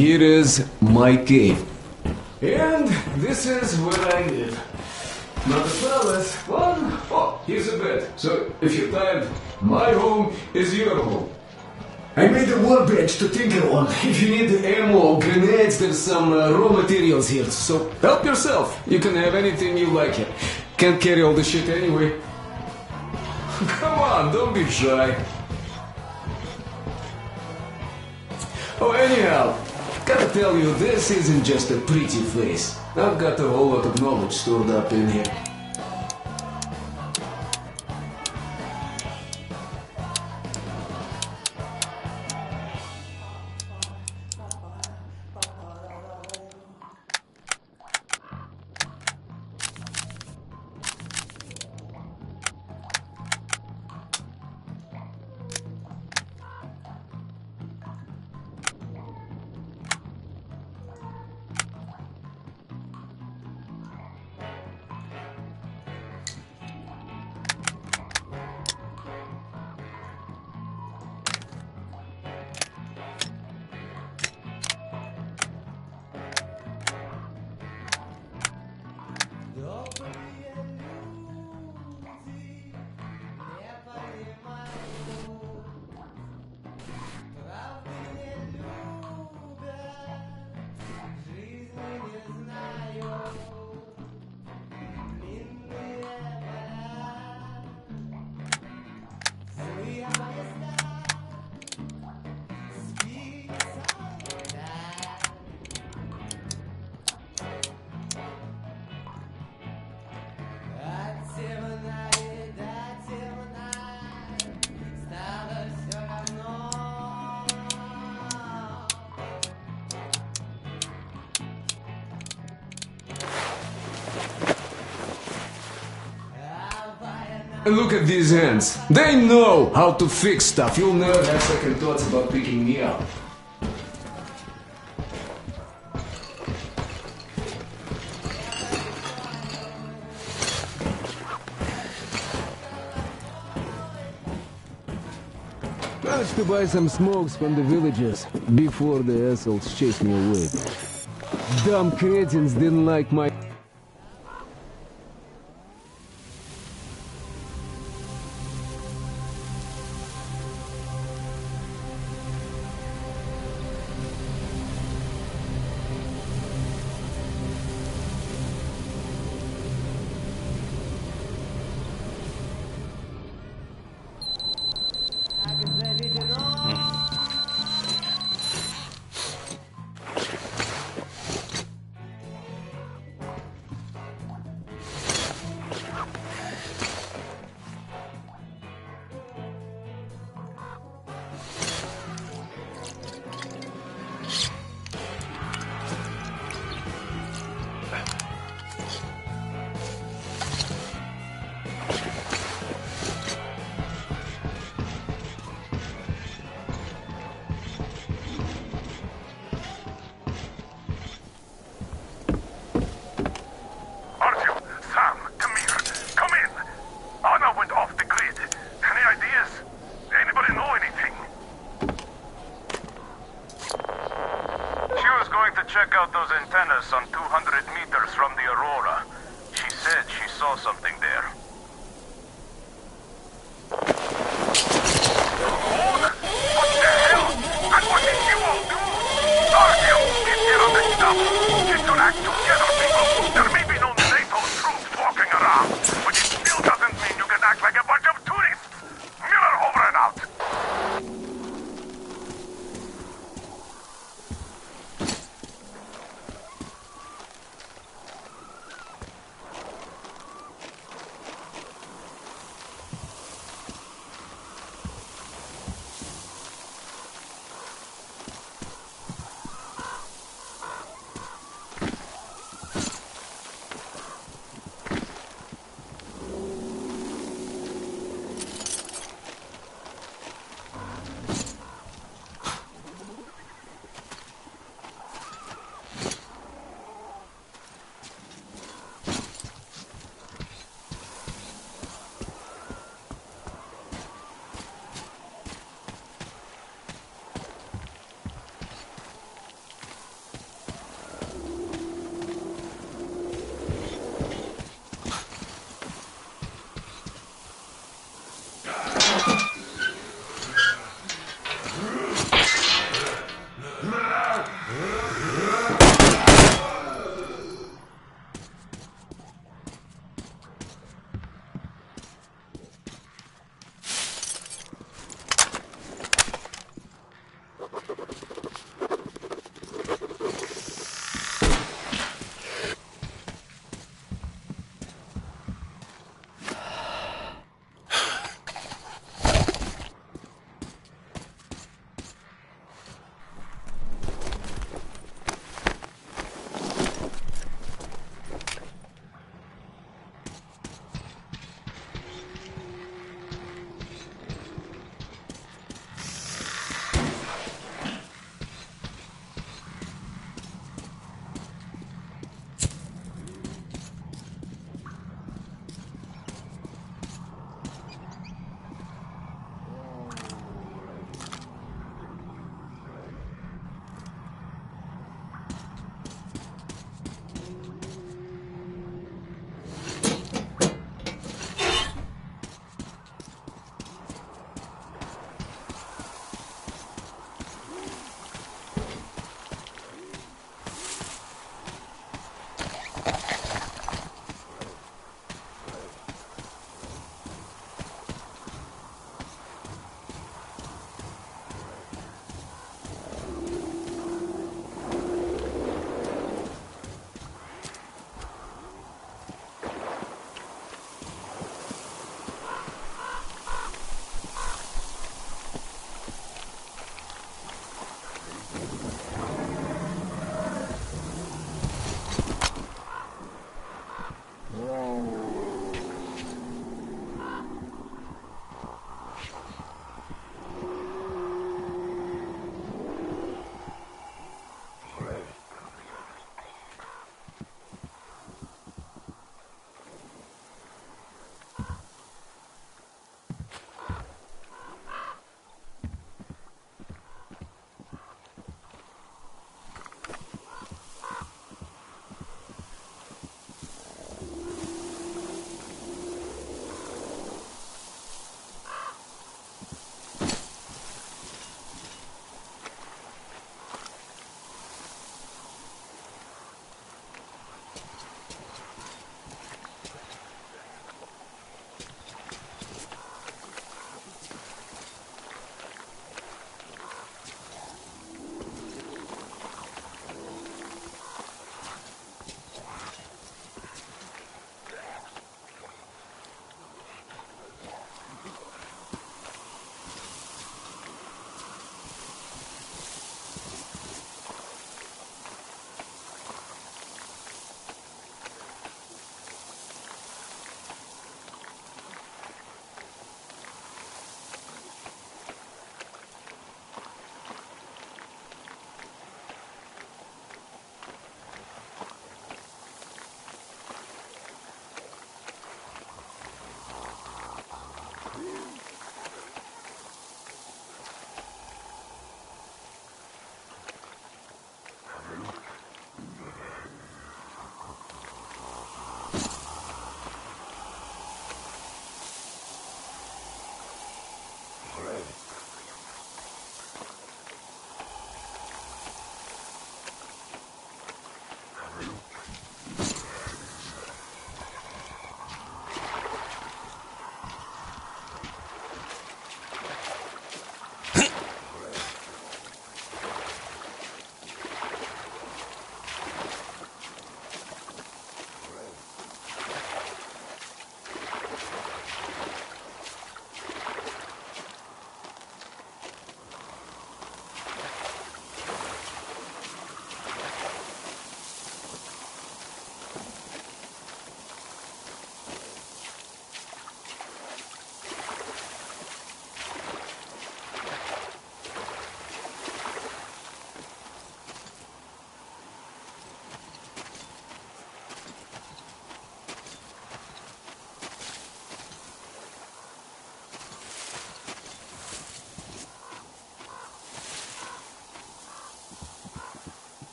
Here is my cave. And this is where I live. Not a palace, but oh, here's a bed. So if you're tired, my home is your home. I made a war workbench to tinker on. If you need ammo or grenades, there's some uh, raw materials here. So help yourself. You can have anything you like here. Can't carry all the shit anyway. *laughs* Come on, don't be shy. Oh, anyhow, gotta tell you, this isn't just a pretty face. I've got a whole lot of knowledge stored up in here. these hands. They know how to fix stuff. You'll never have second thoughts about picking me up. Had to buy some smokes from the villagers before the assholes chased me away. Dumb cretins didn't like my...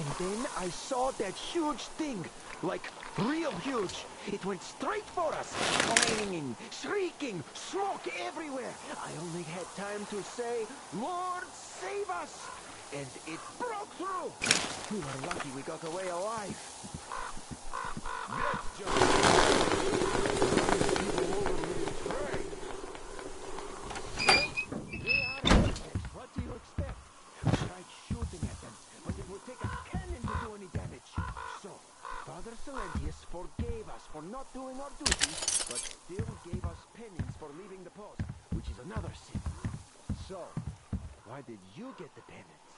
And then I saw that huge thing. Like, real huge. It went straight for us. Clanging, shrieking, smoke everywhere. I only had time to say, Lord, save us! And it broke through. We were lucky we got away alive. That's just... What do you expect? We tried shooting at them, but it would take a cannon to do any damage. So, Father Silentius forgave us for not doing our duty, but still gave us penance for leaving the post, which is another sin. So, why did you get the penance?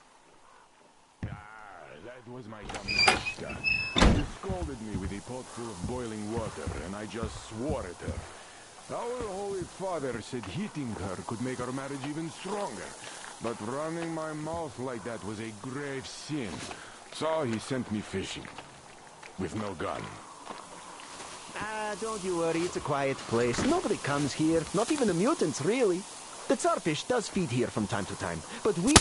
Ah, that was my dumb sister. She scolded me with a pot full of boiling water, and I just swore at her. Our Holy Father said hitting her could make our marriage even stronger. But running my mouth like that was a grave sin. So he sent me fishing. With no gun. Ah, don't you worry, it's a quiet place. Nobody comes here, not even the mutants, really. The Tsarfish does feed here from time to time, but we...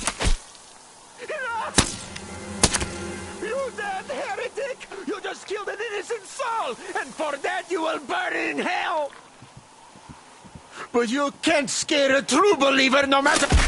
You dead heretic! You just killed an innocent soul, and for that you will burn in hell! But you can't scare a true believer no matter...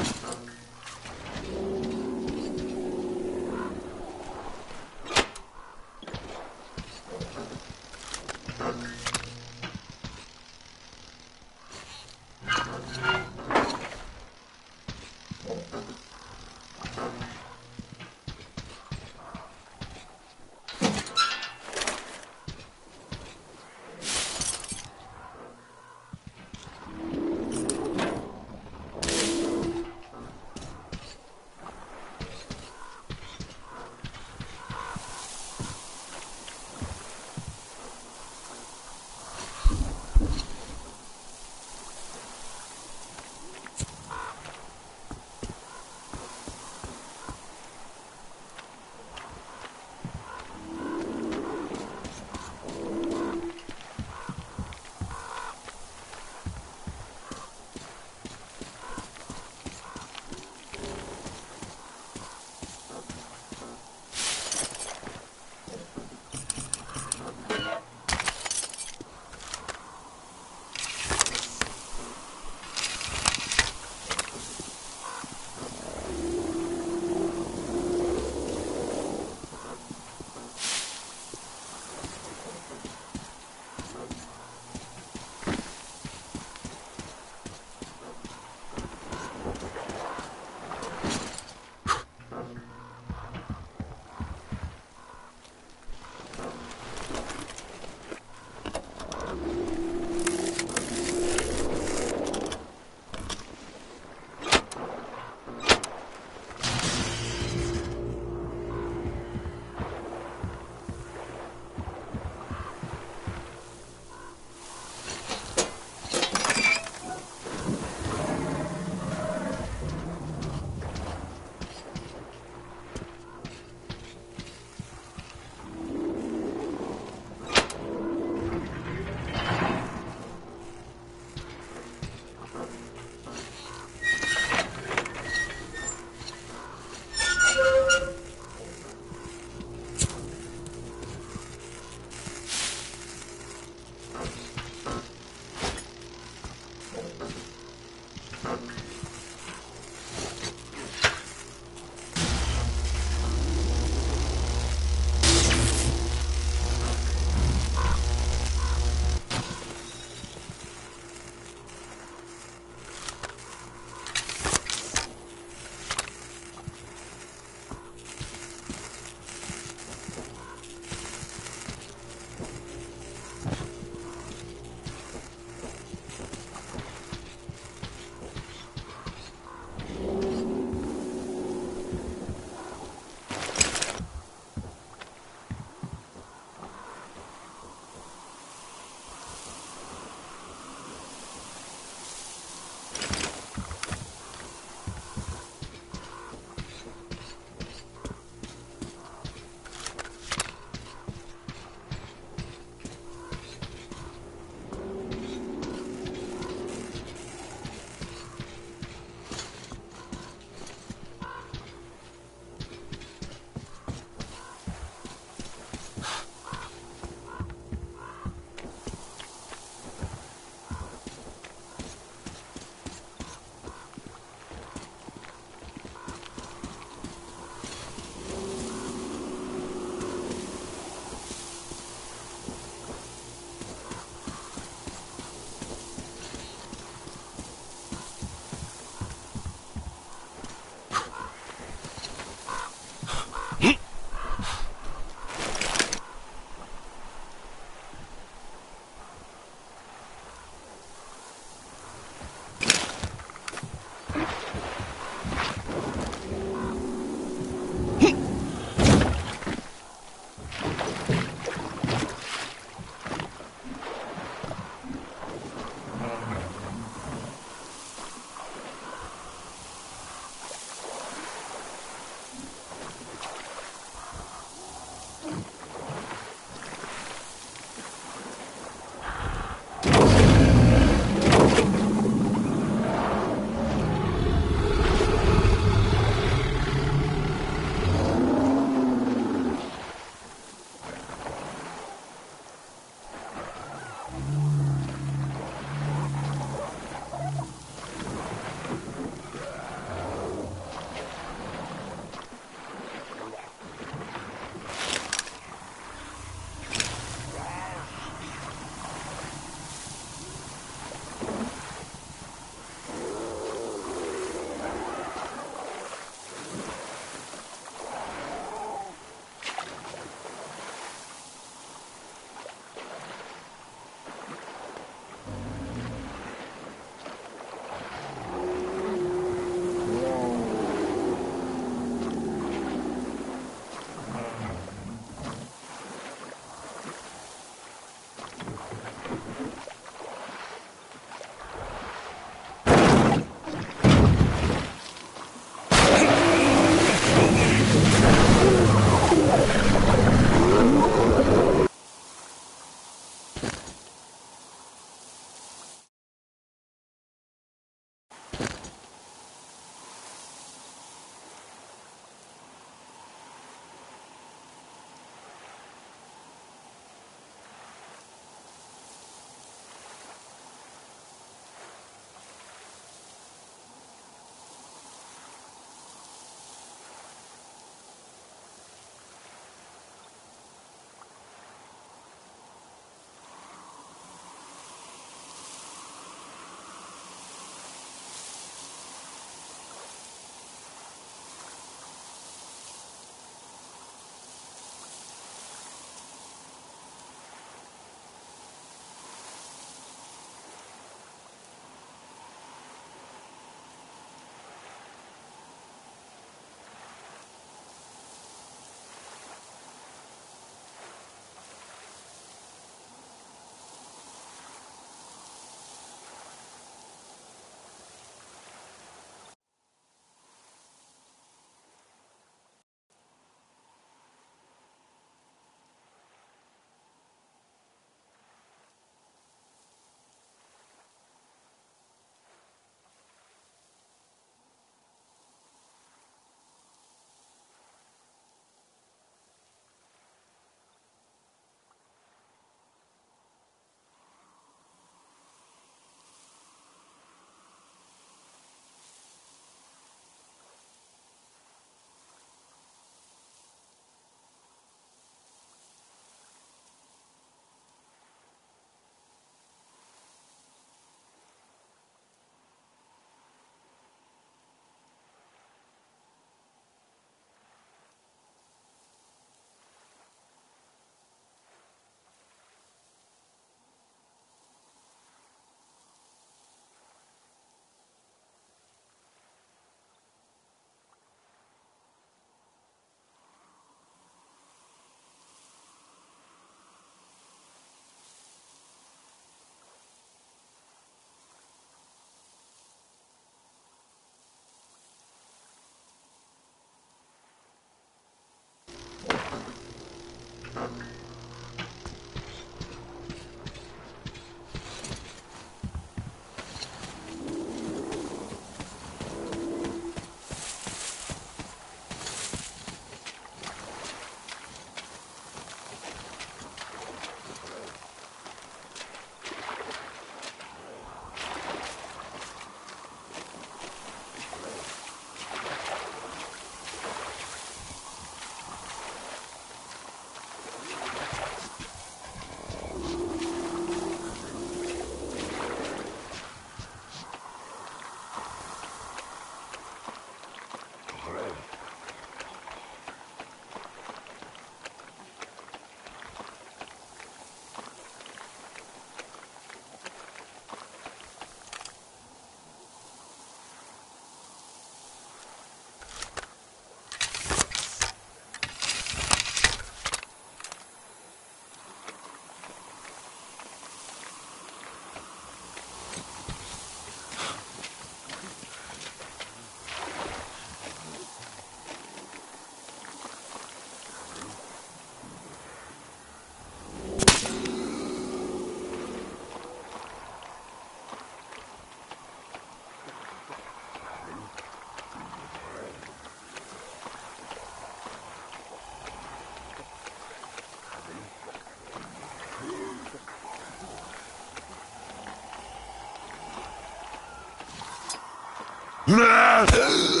Nah!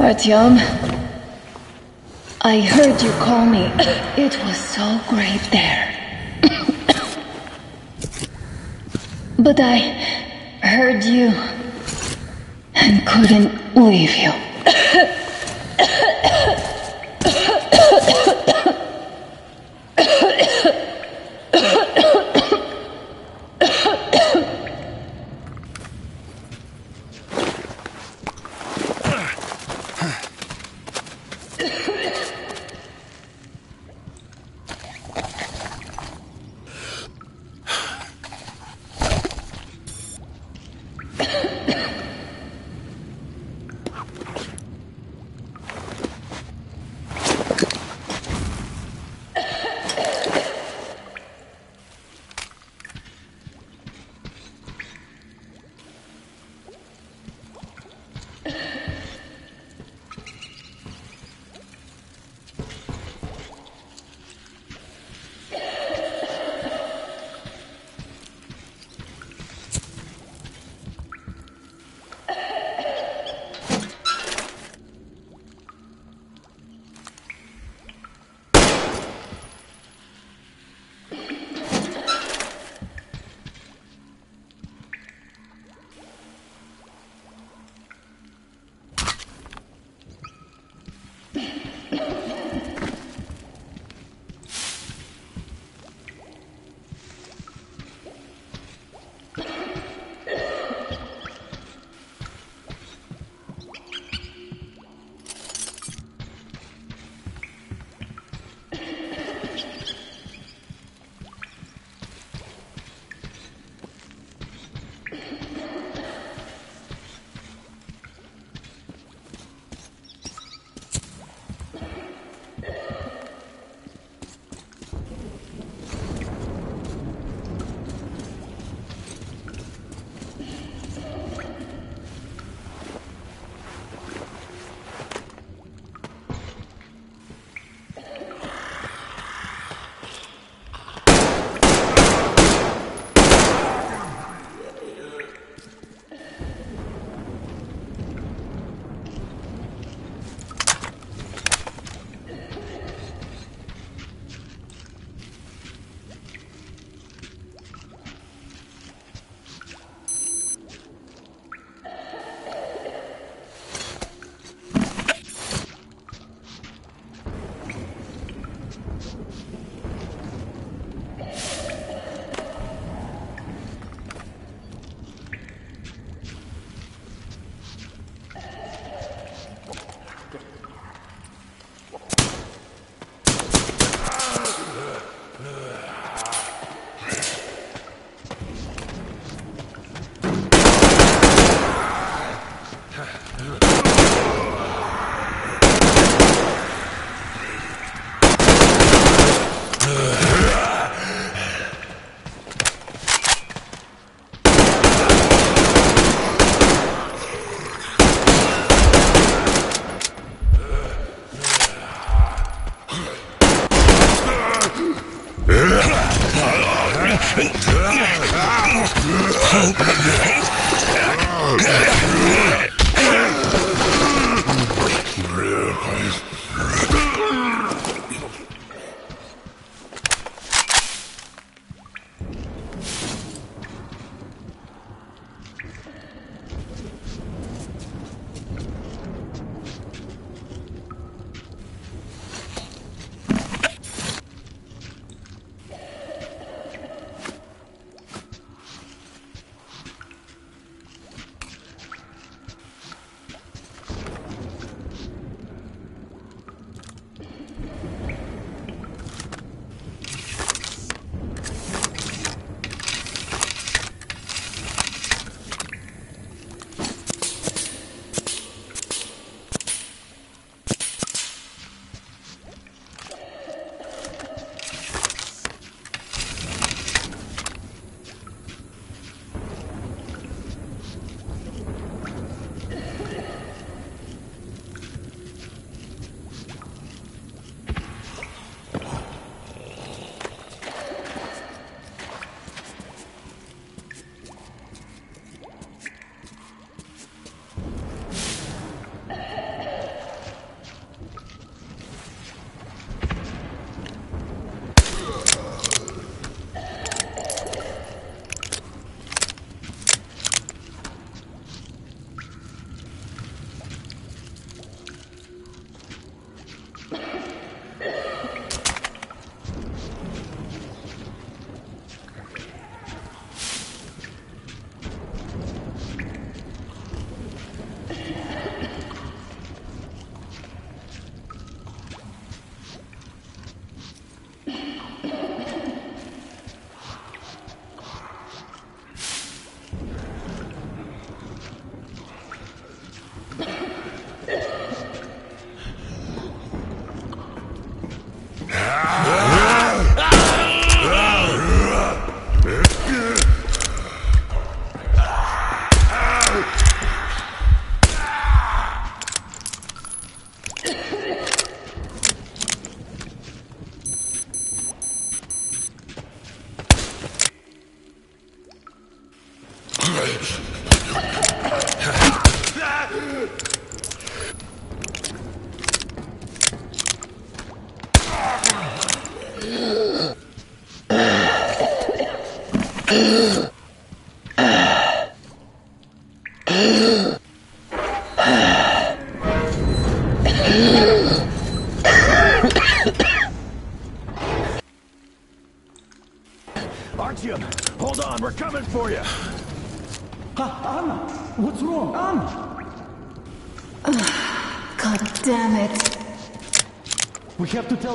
Artyom, I heard you call me. *clears throat* It was so great there. but I heard you and couldn't leave you.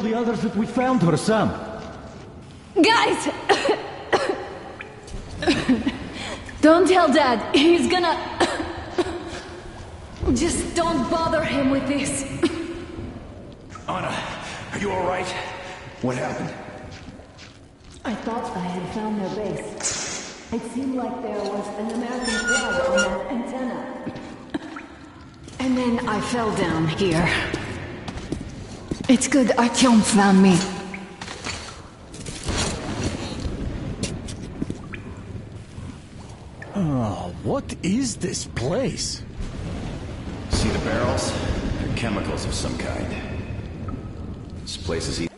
The others that we found her, Sam. Guys! don't tell Dad. He's gonna. Just don't bother him with this. Anna, are you alright? What happened? I thought I had found their base. It seemed like there was an American flag on that antenna. And then I fell down here. It's good Artyom found me. Oh, what is this place? See the barrels? They're chemicals of some kind. This place is e-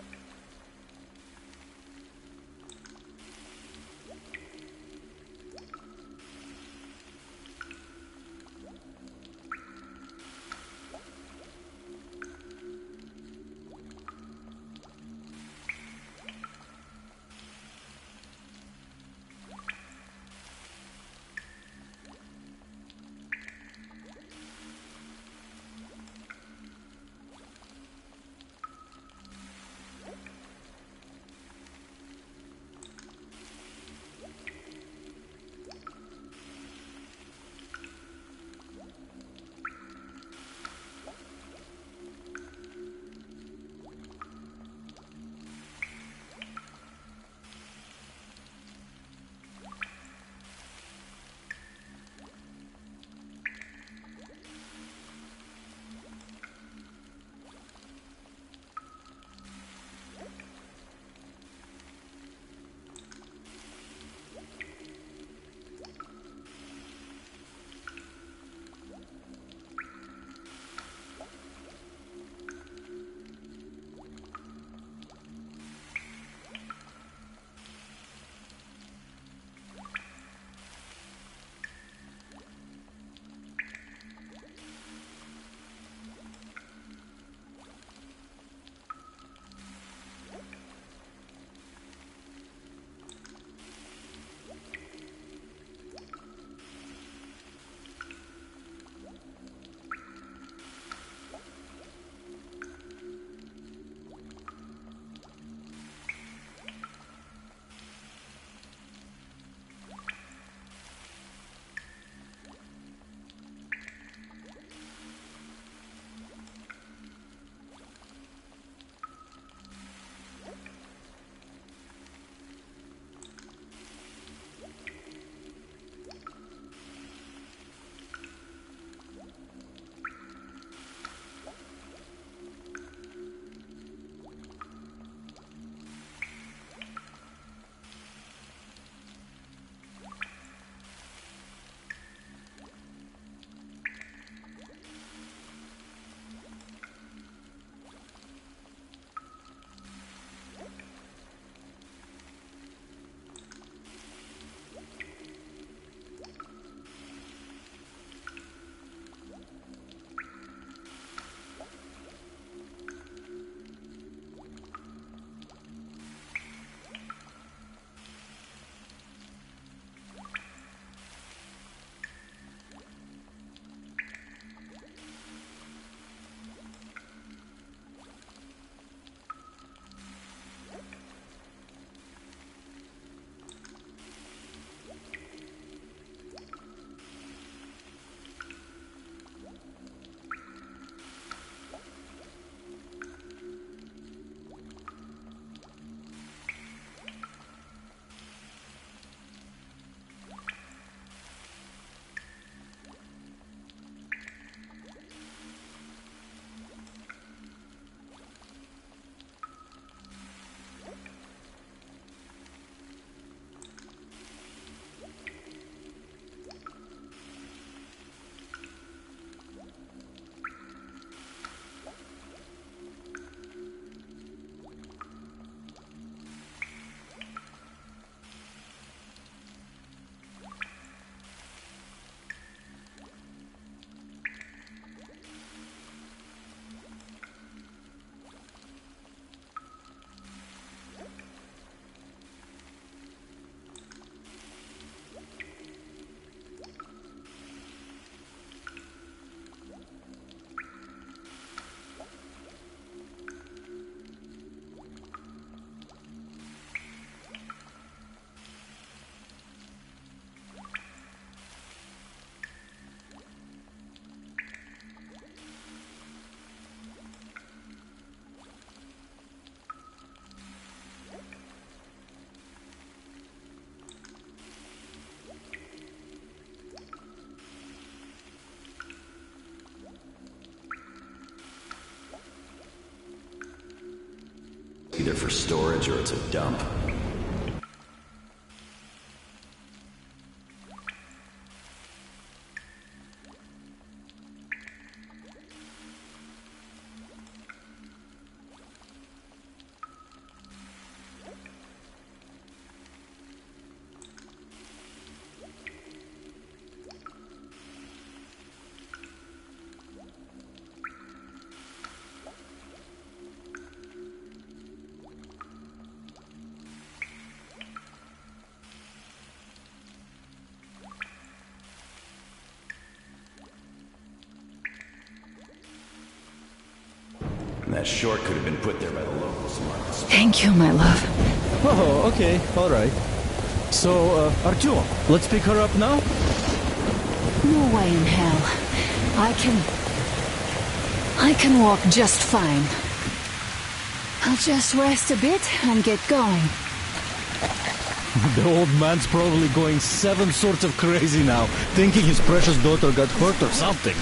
either for storage or it's a dump. Short could have been put there by the locals, Marcus. Thank you, my love. Oh, okay, all right. So, uh, Artyom, let's pick her up now? No way in hell. I can... I can walk just fine. I'll just rest a bit and get going. *laughs* The old man's probably going seven sorts of crazy now, thinking his precious daughter got hurt or something.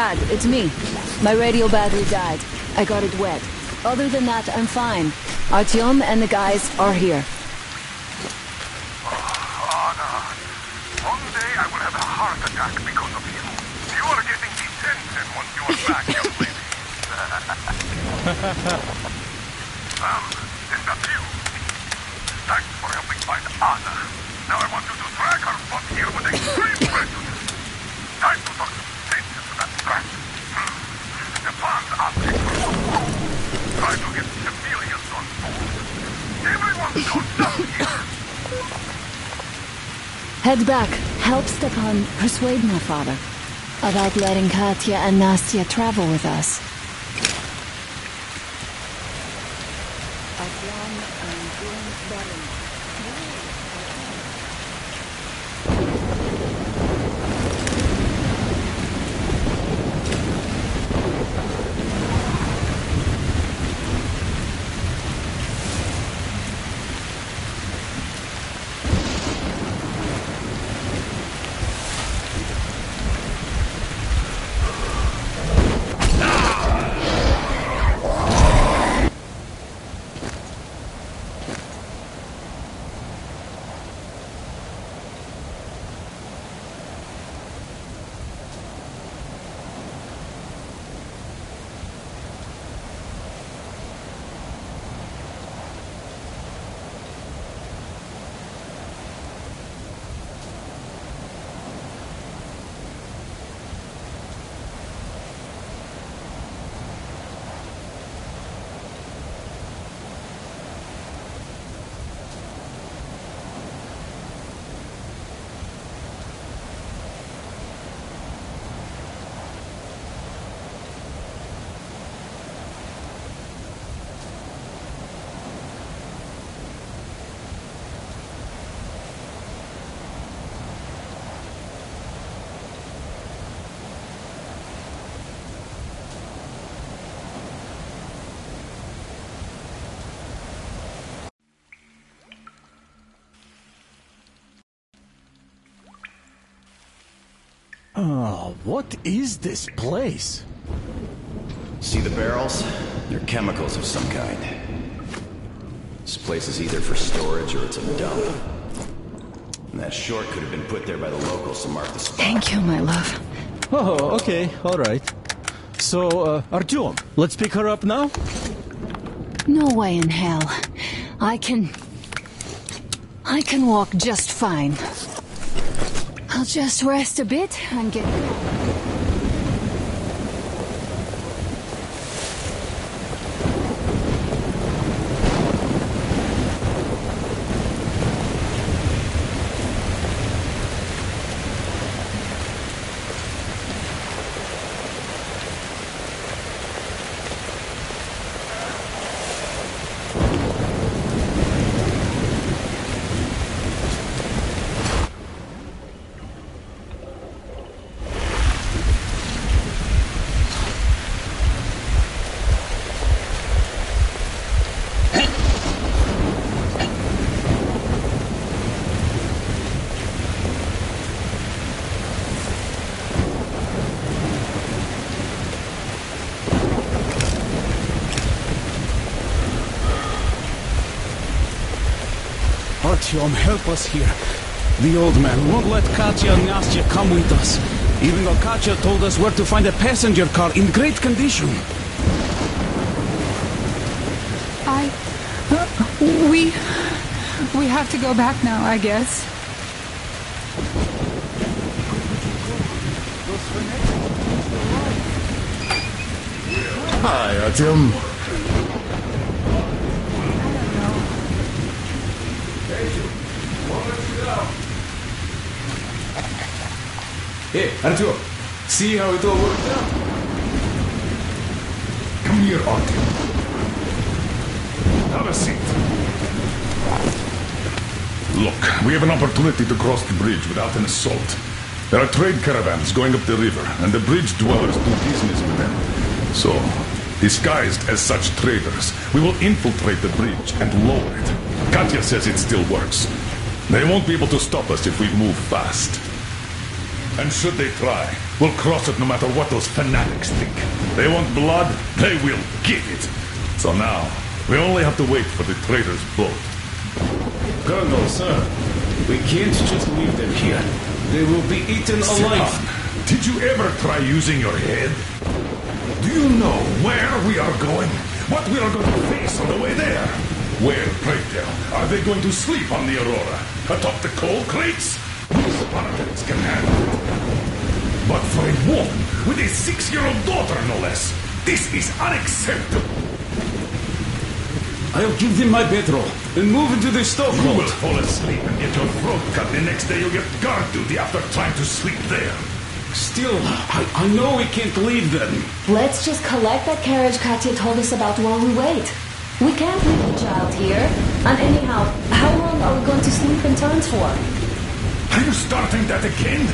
Dad, it's me. My radio battery died. I got it wet. Other than that, I'm fine. Artyom and the guys are here. Anna, one day I will have a heart attack because of you. You are getting detention once you are back, young lady. Sam, is that you? Thanks for helping find Anna. Now I want you to drag her butt here with extreme prejudice. Time to talk sense into that brat. Hmm. The plan's asking for some proof. Try to get civilians on board. Everyone's gone down here. Head back. Help Stepan persuade my father about letting Katya and Nastya travel with us. Oh, what is this place? See the barrels? They're chemicals of some kind. This place is either for storage or it's a dump. And that short could have been put there by the locals to mark the spot. Thank you, my love. Oh, okay, all right. So, uh, Artyom, let's pick her up now? No way in hell. I can... I can walk just fine. I'll just rest a bit and get going. Artyom, help us here. The old man won't let Katya and Nastya come with us. Even though Katya told us where to find a passenger car in great condition. I. We. We have to go back now, I guess. Hi, Artyom. Artyom, see how it all worked out? Come here, Artyom. Have a seat. Look, we have an opportunity to cross the bridge without an assault. There are trade caravans going up the river, and the bridge dwellers do business with them. So, disguised as such traders, we will infiltrate the bridge and lower it. Katya says it still works. They won't be able to stop us if we move fast. And should they try, we'll cross it no matter what those fanatics think. They want blood, they will get it. So now, we only have to wait for the traitor's boat. Colonel, sir, we can't just leave them here. They will be eaten alive. Stepan, did you ever try using your head? Do you know where we are going? What we are going to face on the way there? Where, pray tell, are they going to sleep on the Aurora? Atop the coal crates? These politics can handle for a woman with a six-year-old daughter, no less, this is unacceptable. I'll give them my bedroll and move into the You stokehold. will fall asleep and get your throat cut. The next day you'll get guard duty after trying to sleep there. Still, I, I know we can't leave them. Let's just collect that carriage Katya told us about while we wait. We can't leave the child here. And anyhow, how long are we going to sleep in turns for? Are you starting that again?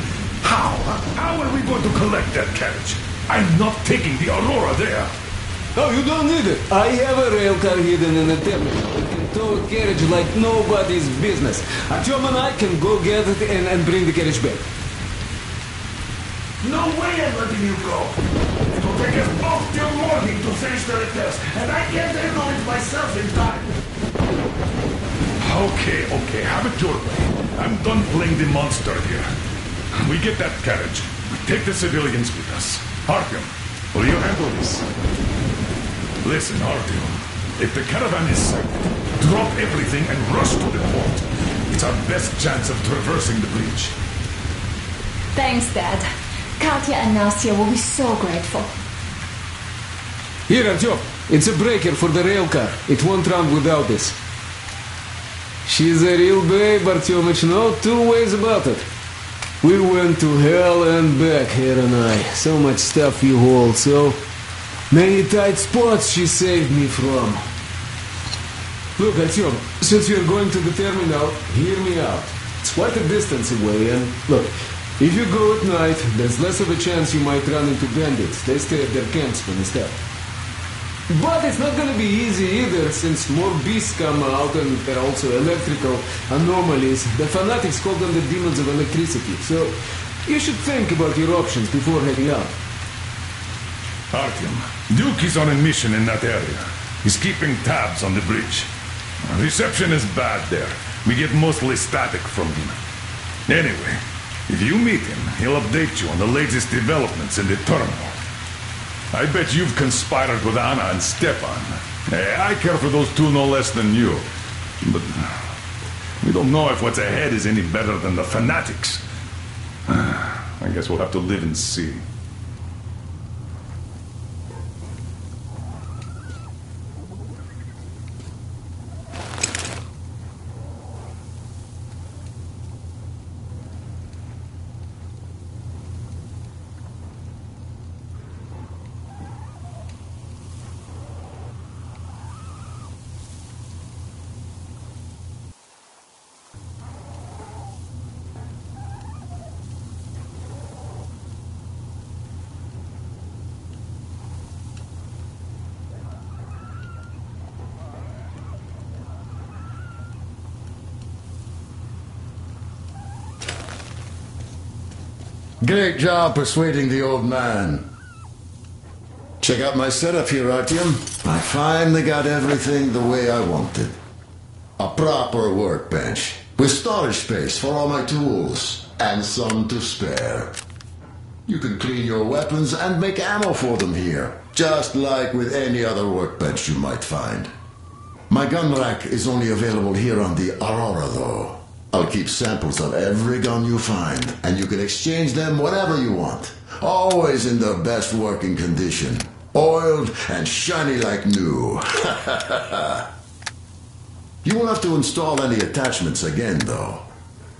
How? How are we going to collect that carriage? I'm not taking the Aurora there. Oh, you don't need it. I have a rail car hidden in the terminal. It can tow a carriage like nobody's business. Artyom and I can go get it and, and bring the carriage back. No way I'm letting you go. It will take us both till morning to finish the repairs, and I can't handle it myself in time. Okay, okay, have it your way. I'm done playing the monster here. We get that carriage. We take the civilians with us. Artyom, will you handle this? Listen, Artyom. If the caravan is sighted, drop everything and rush to the port. It's our best chance of traversing the bridge. Thanks, Dad. Katya and Nastya will be so grateful. Here, Artyom. It's a breaker for the rail car. It won't run without this. She's a real babe, Artyomich. No two ways about it. We went to hell and back, her and I. So much stuff you hold, so many tight spots she saved me from. Look, Artyom, since you're going to the terminal, hear me out. It's quite a distance away, and look, if you go at night, there's less of a chance you might run into bandits. They stay at their camps when it's dark. But it's not gonna be easy either, since more beasts come out and there are also electrical anomalies. The fanatics call them the demons of electricity, so you should think about your options before heading out. Artyom, Duke is on a mission in that area. He's keeping tabs on the bridge. Reception is bad there. We get mostly static from him. Anyway, if you meet him, he'll update you on the latest developments in the terminal. I bet you've conspired with Anna and Stepan. Eh, I care for those two no less than you. But we don't know if what's ahead is any better than the fanatics. *sighs* I guess we'll have to live and see. Great job persuading the old man. Check out my setup here, Artyom. I finally got everything the way I wanted. A proper workbench. with storage space for all my tools, and some to spare. You can clean your weapons and make ammo for them here, just like with any other workbench you might find. My gun rack is only available here on the Aurora, though. I'll keep samples of every gun you find, and you can exchange them whenever you want. Always in the best working condition. Oiled and shiny like new. *laughs* you won't have to install any attachments again, though.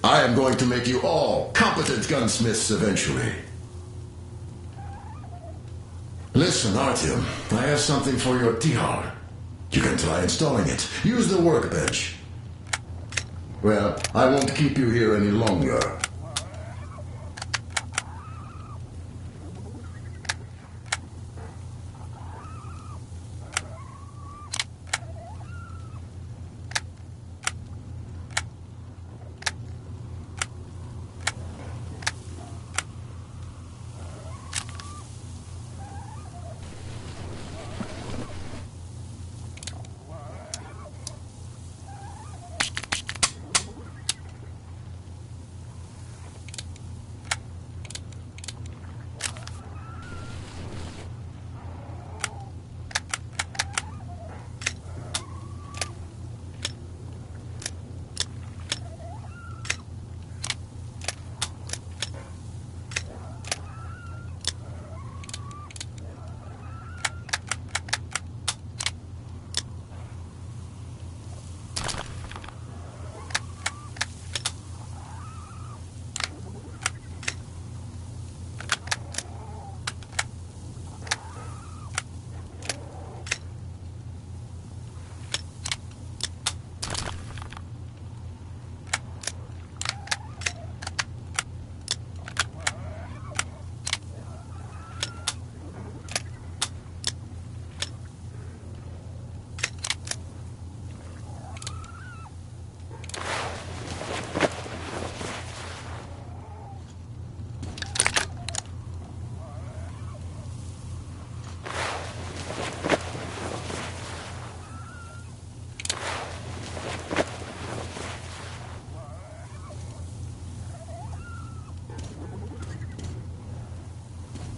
I am going to make you all competent gunsmiths eventually. Listen, Artyom, I have something for your Tikhar. You can try installing it. Use the workbench. Well, I won't keep you here any longer.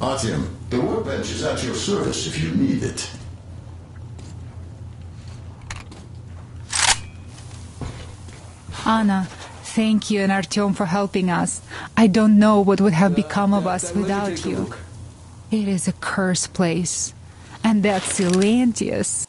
Artyom, the workbench is at your service if you need it. Anna, thank you and Artyom for helping us. I don't know what would have become of us without you. It is a cursed place. And that Silantius.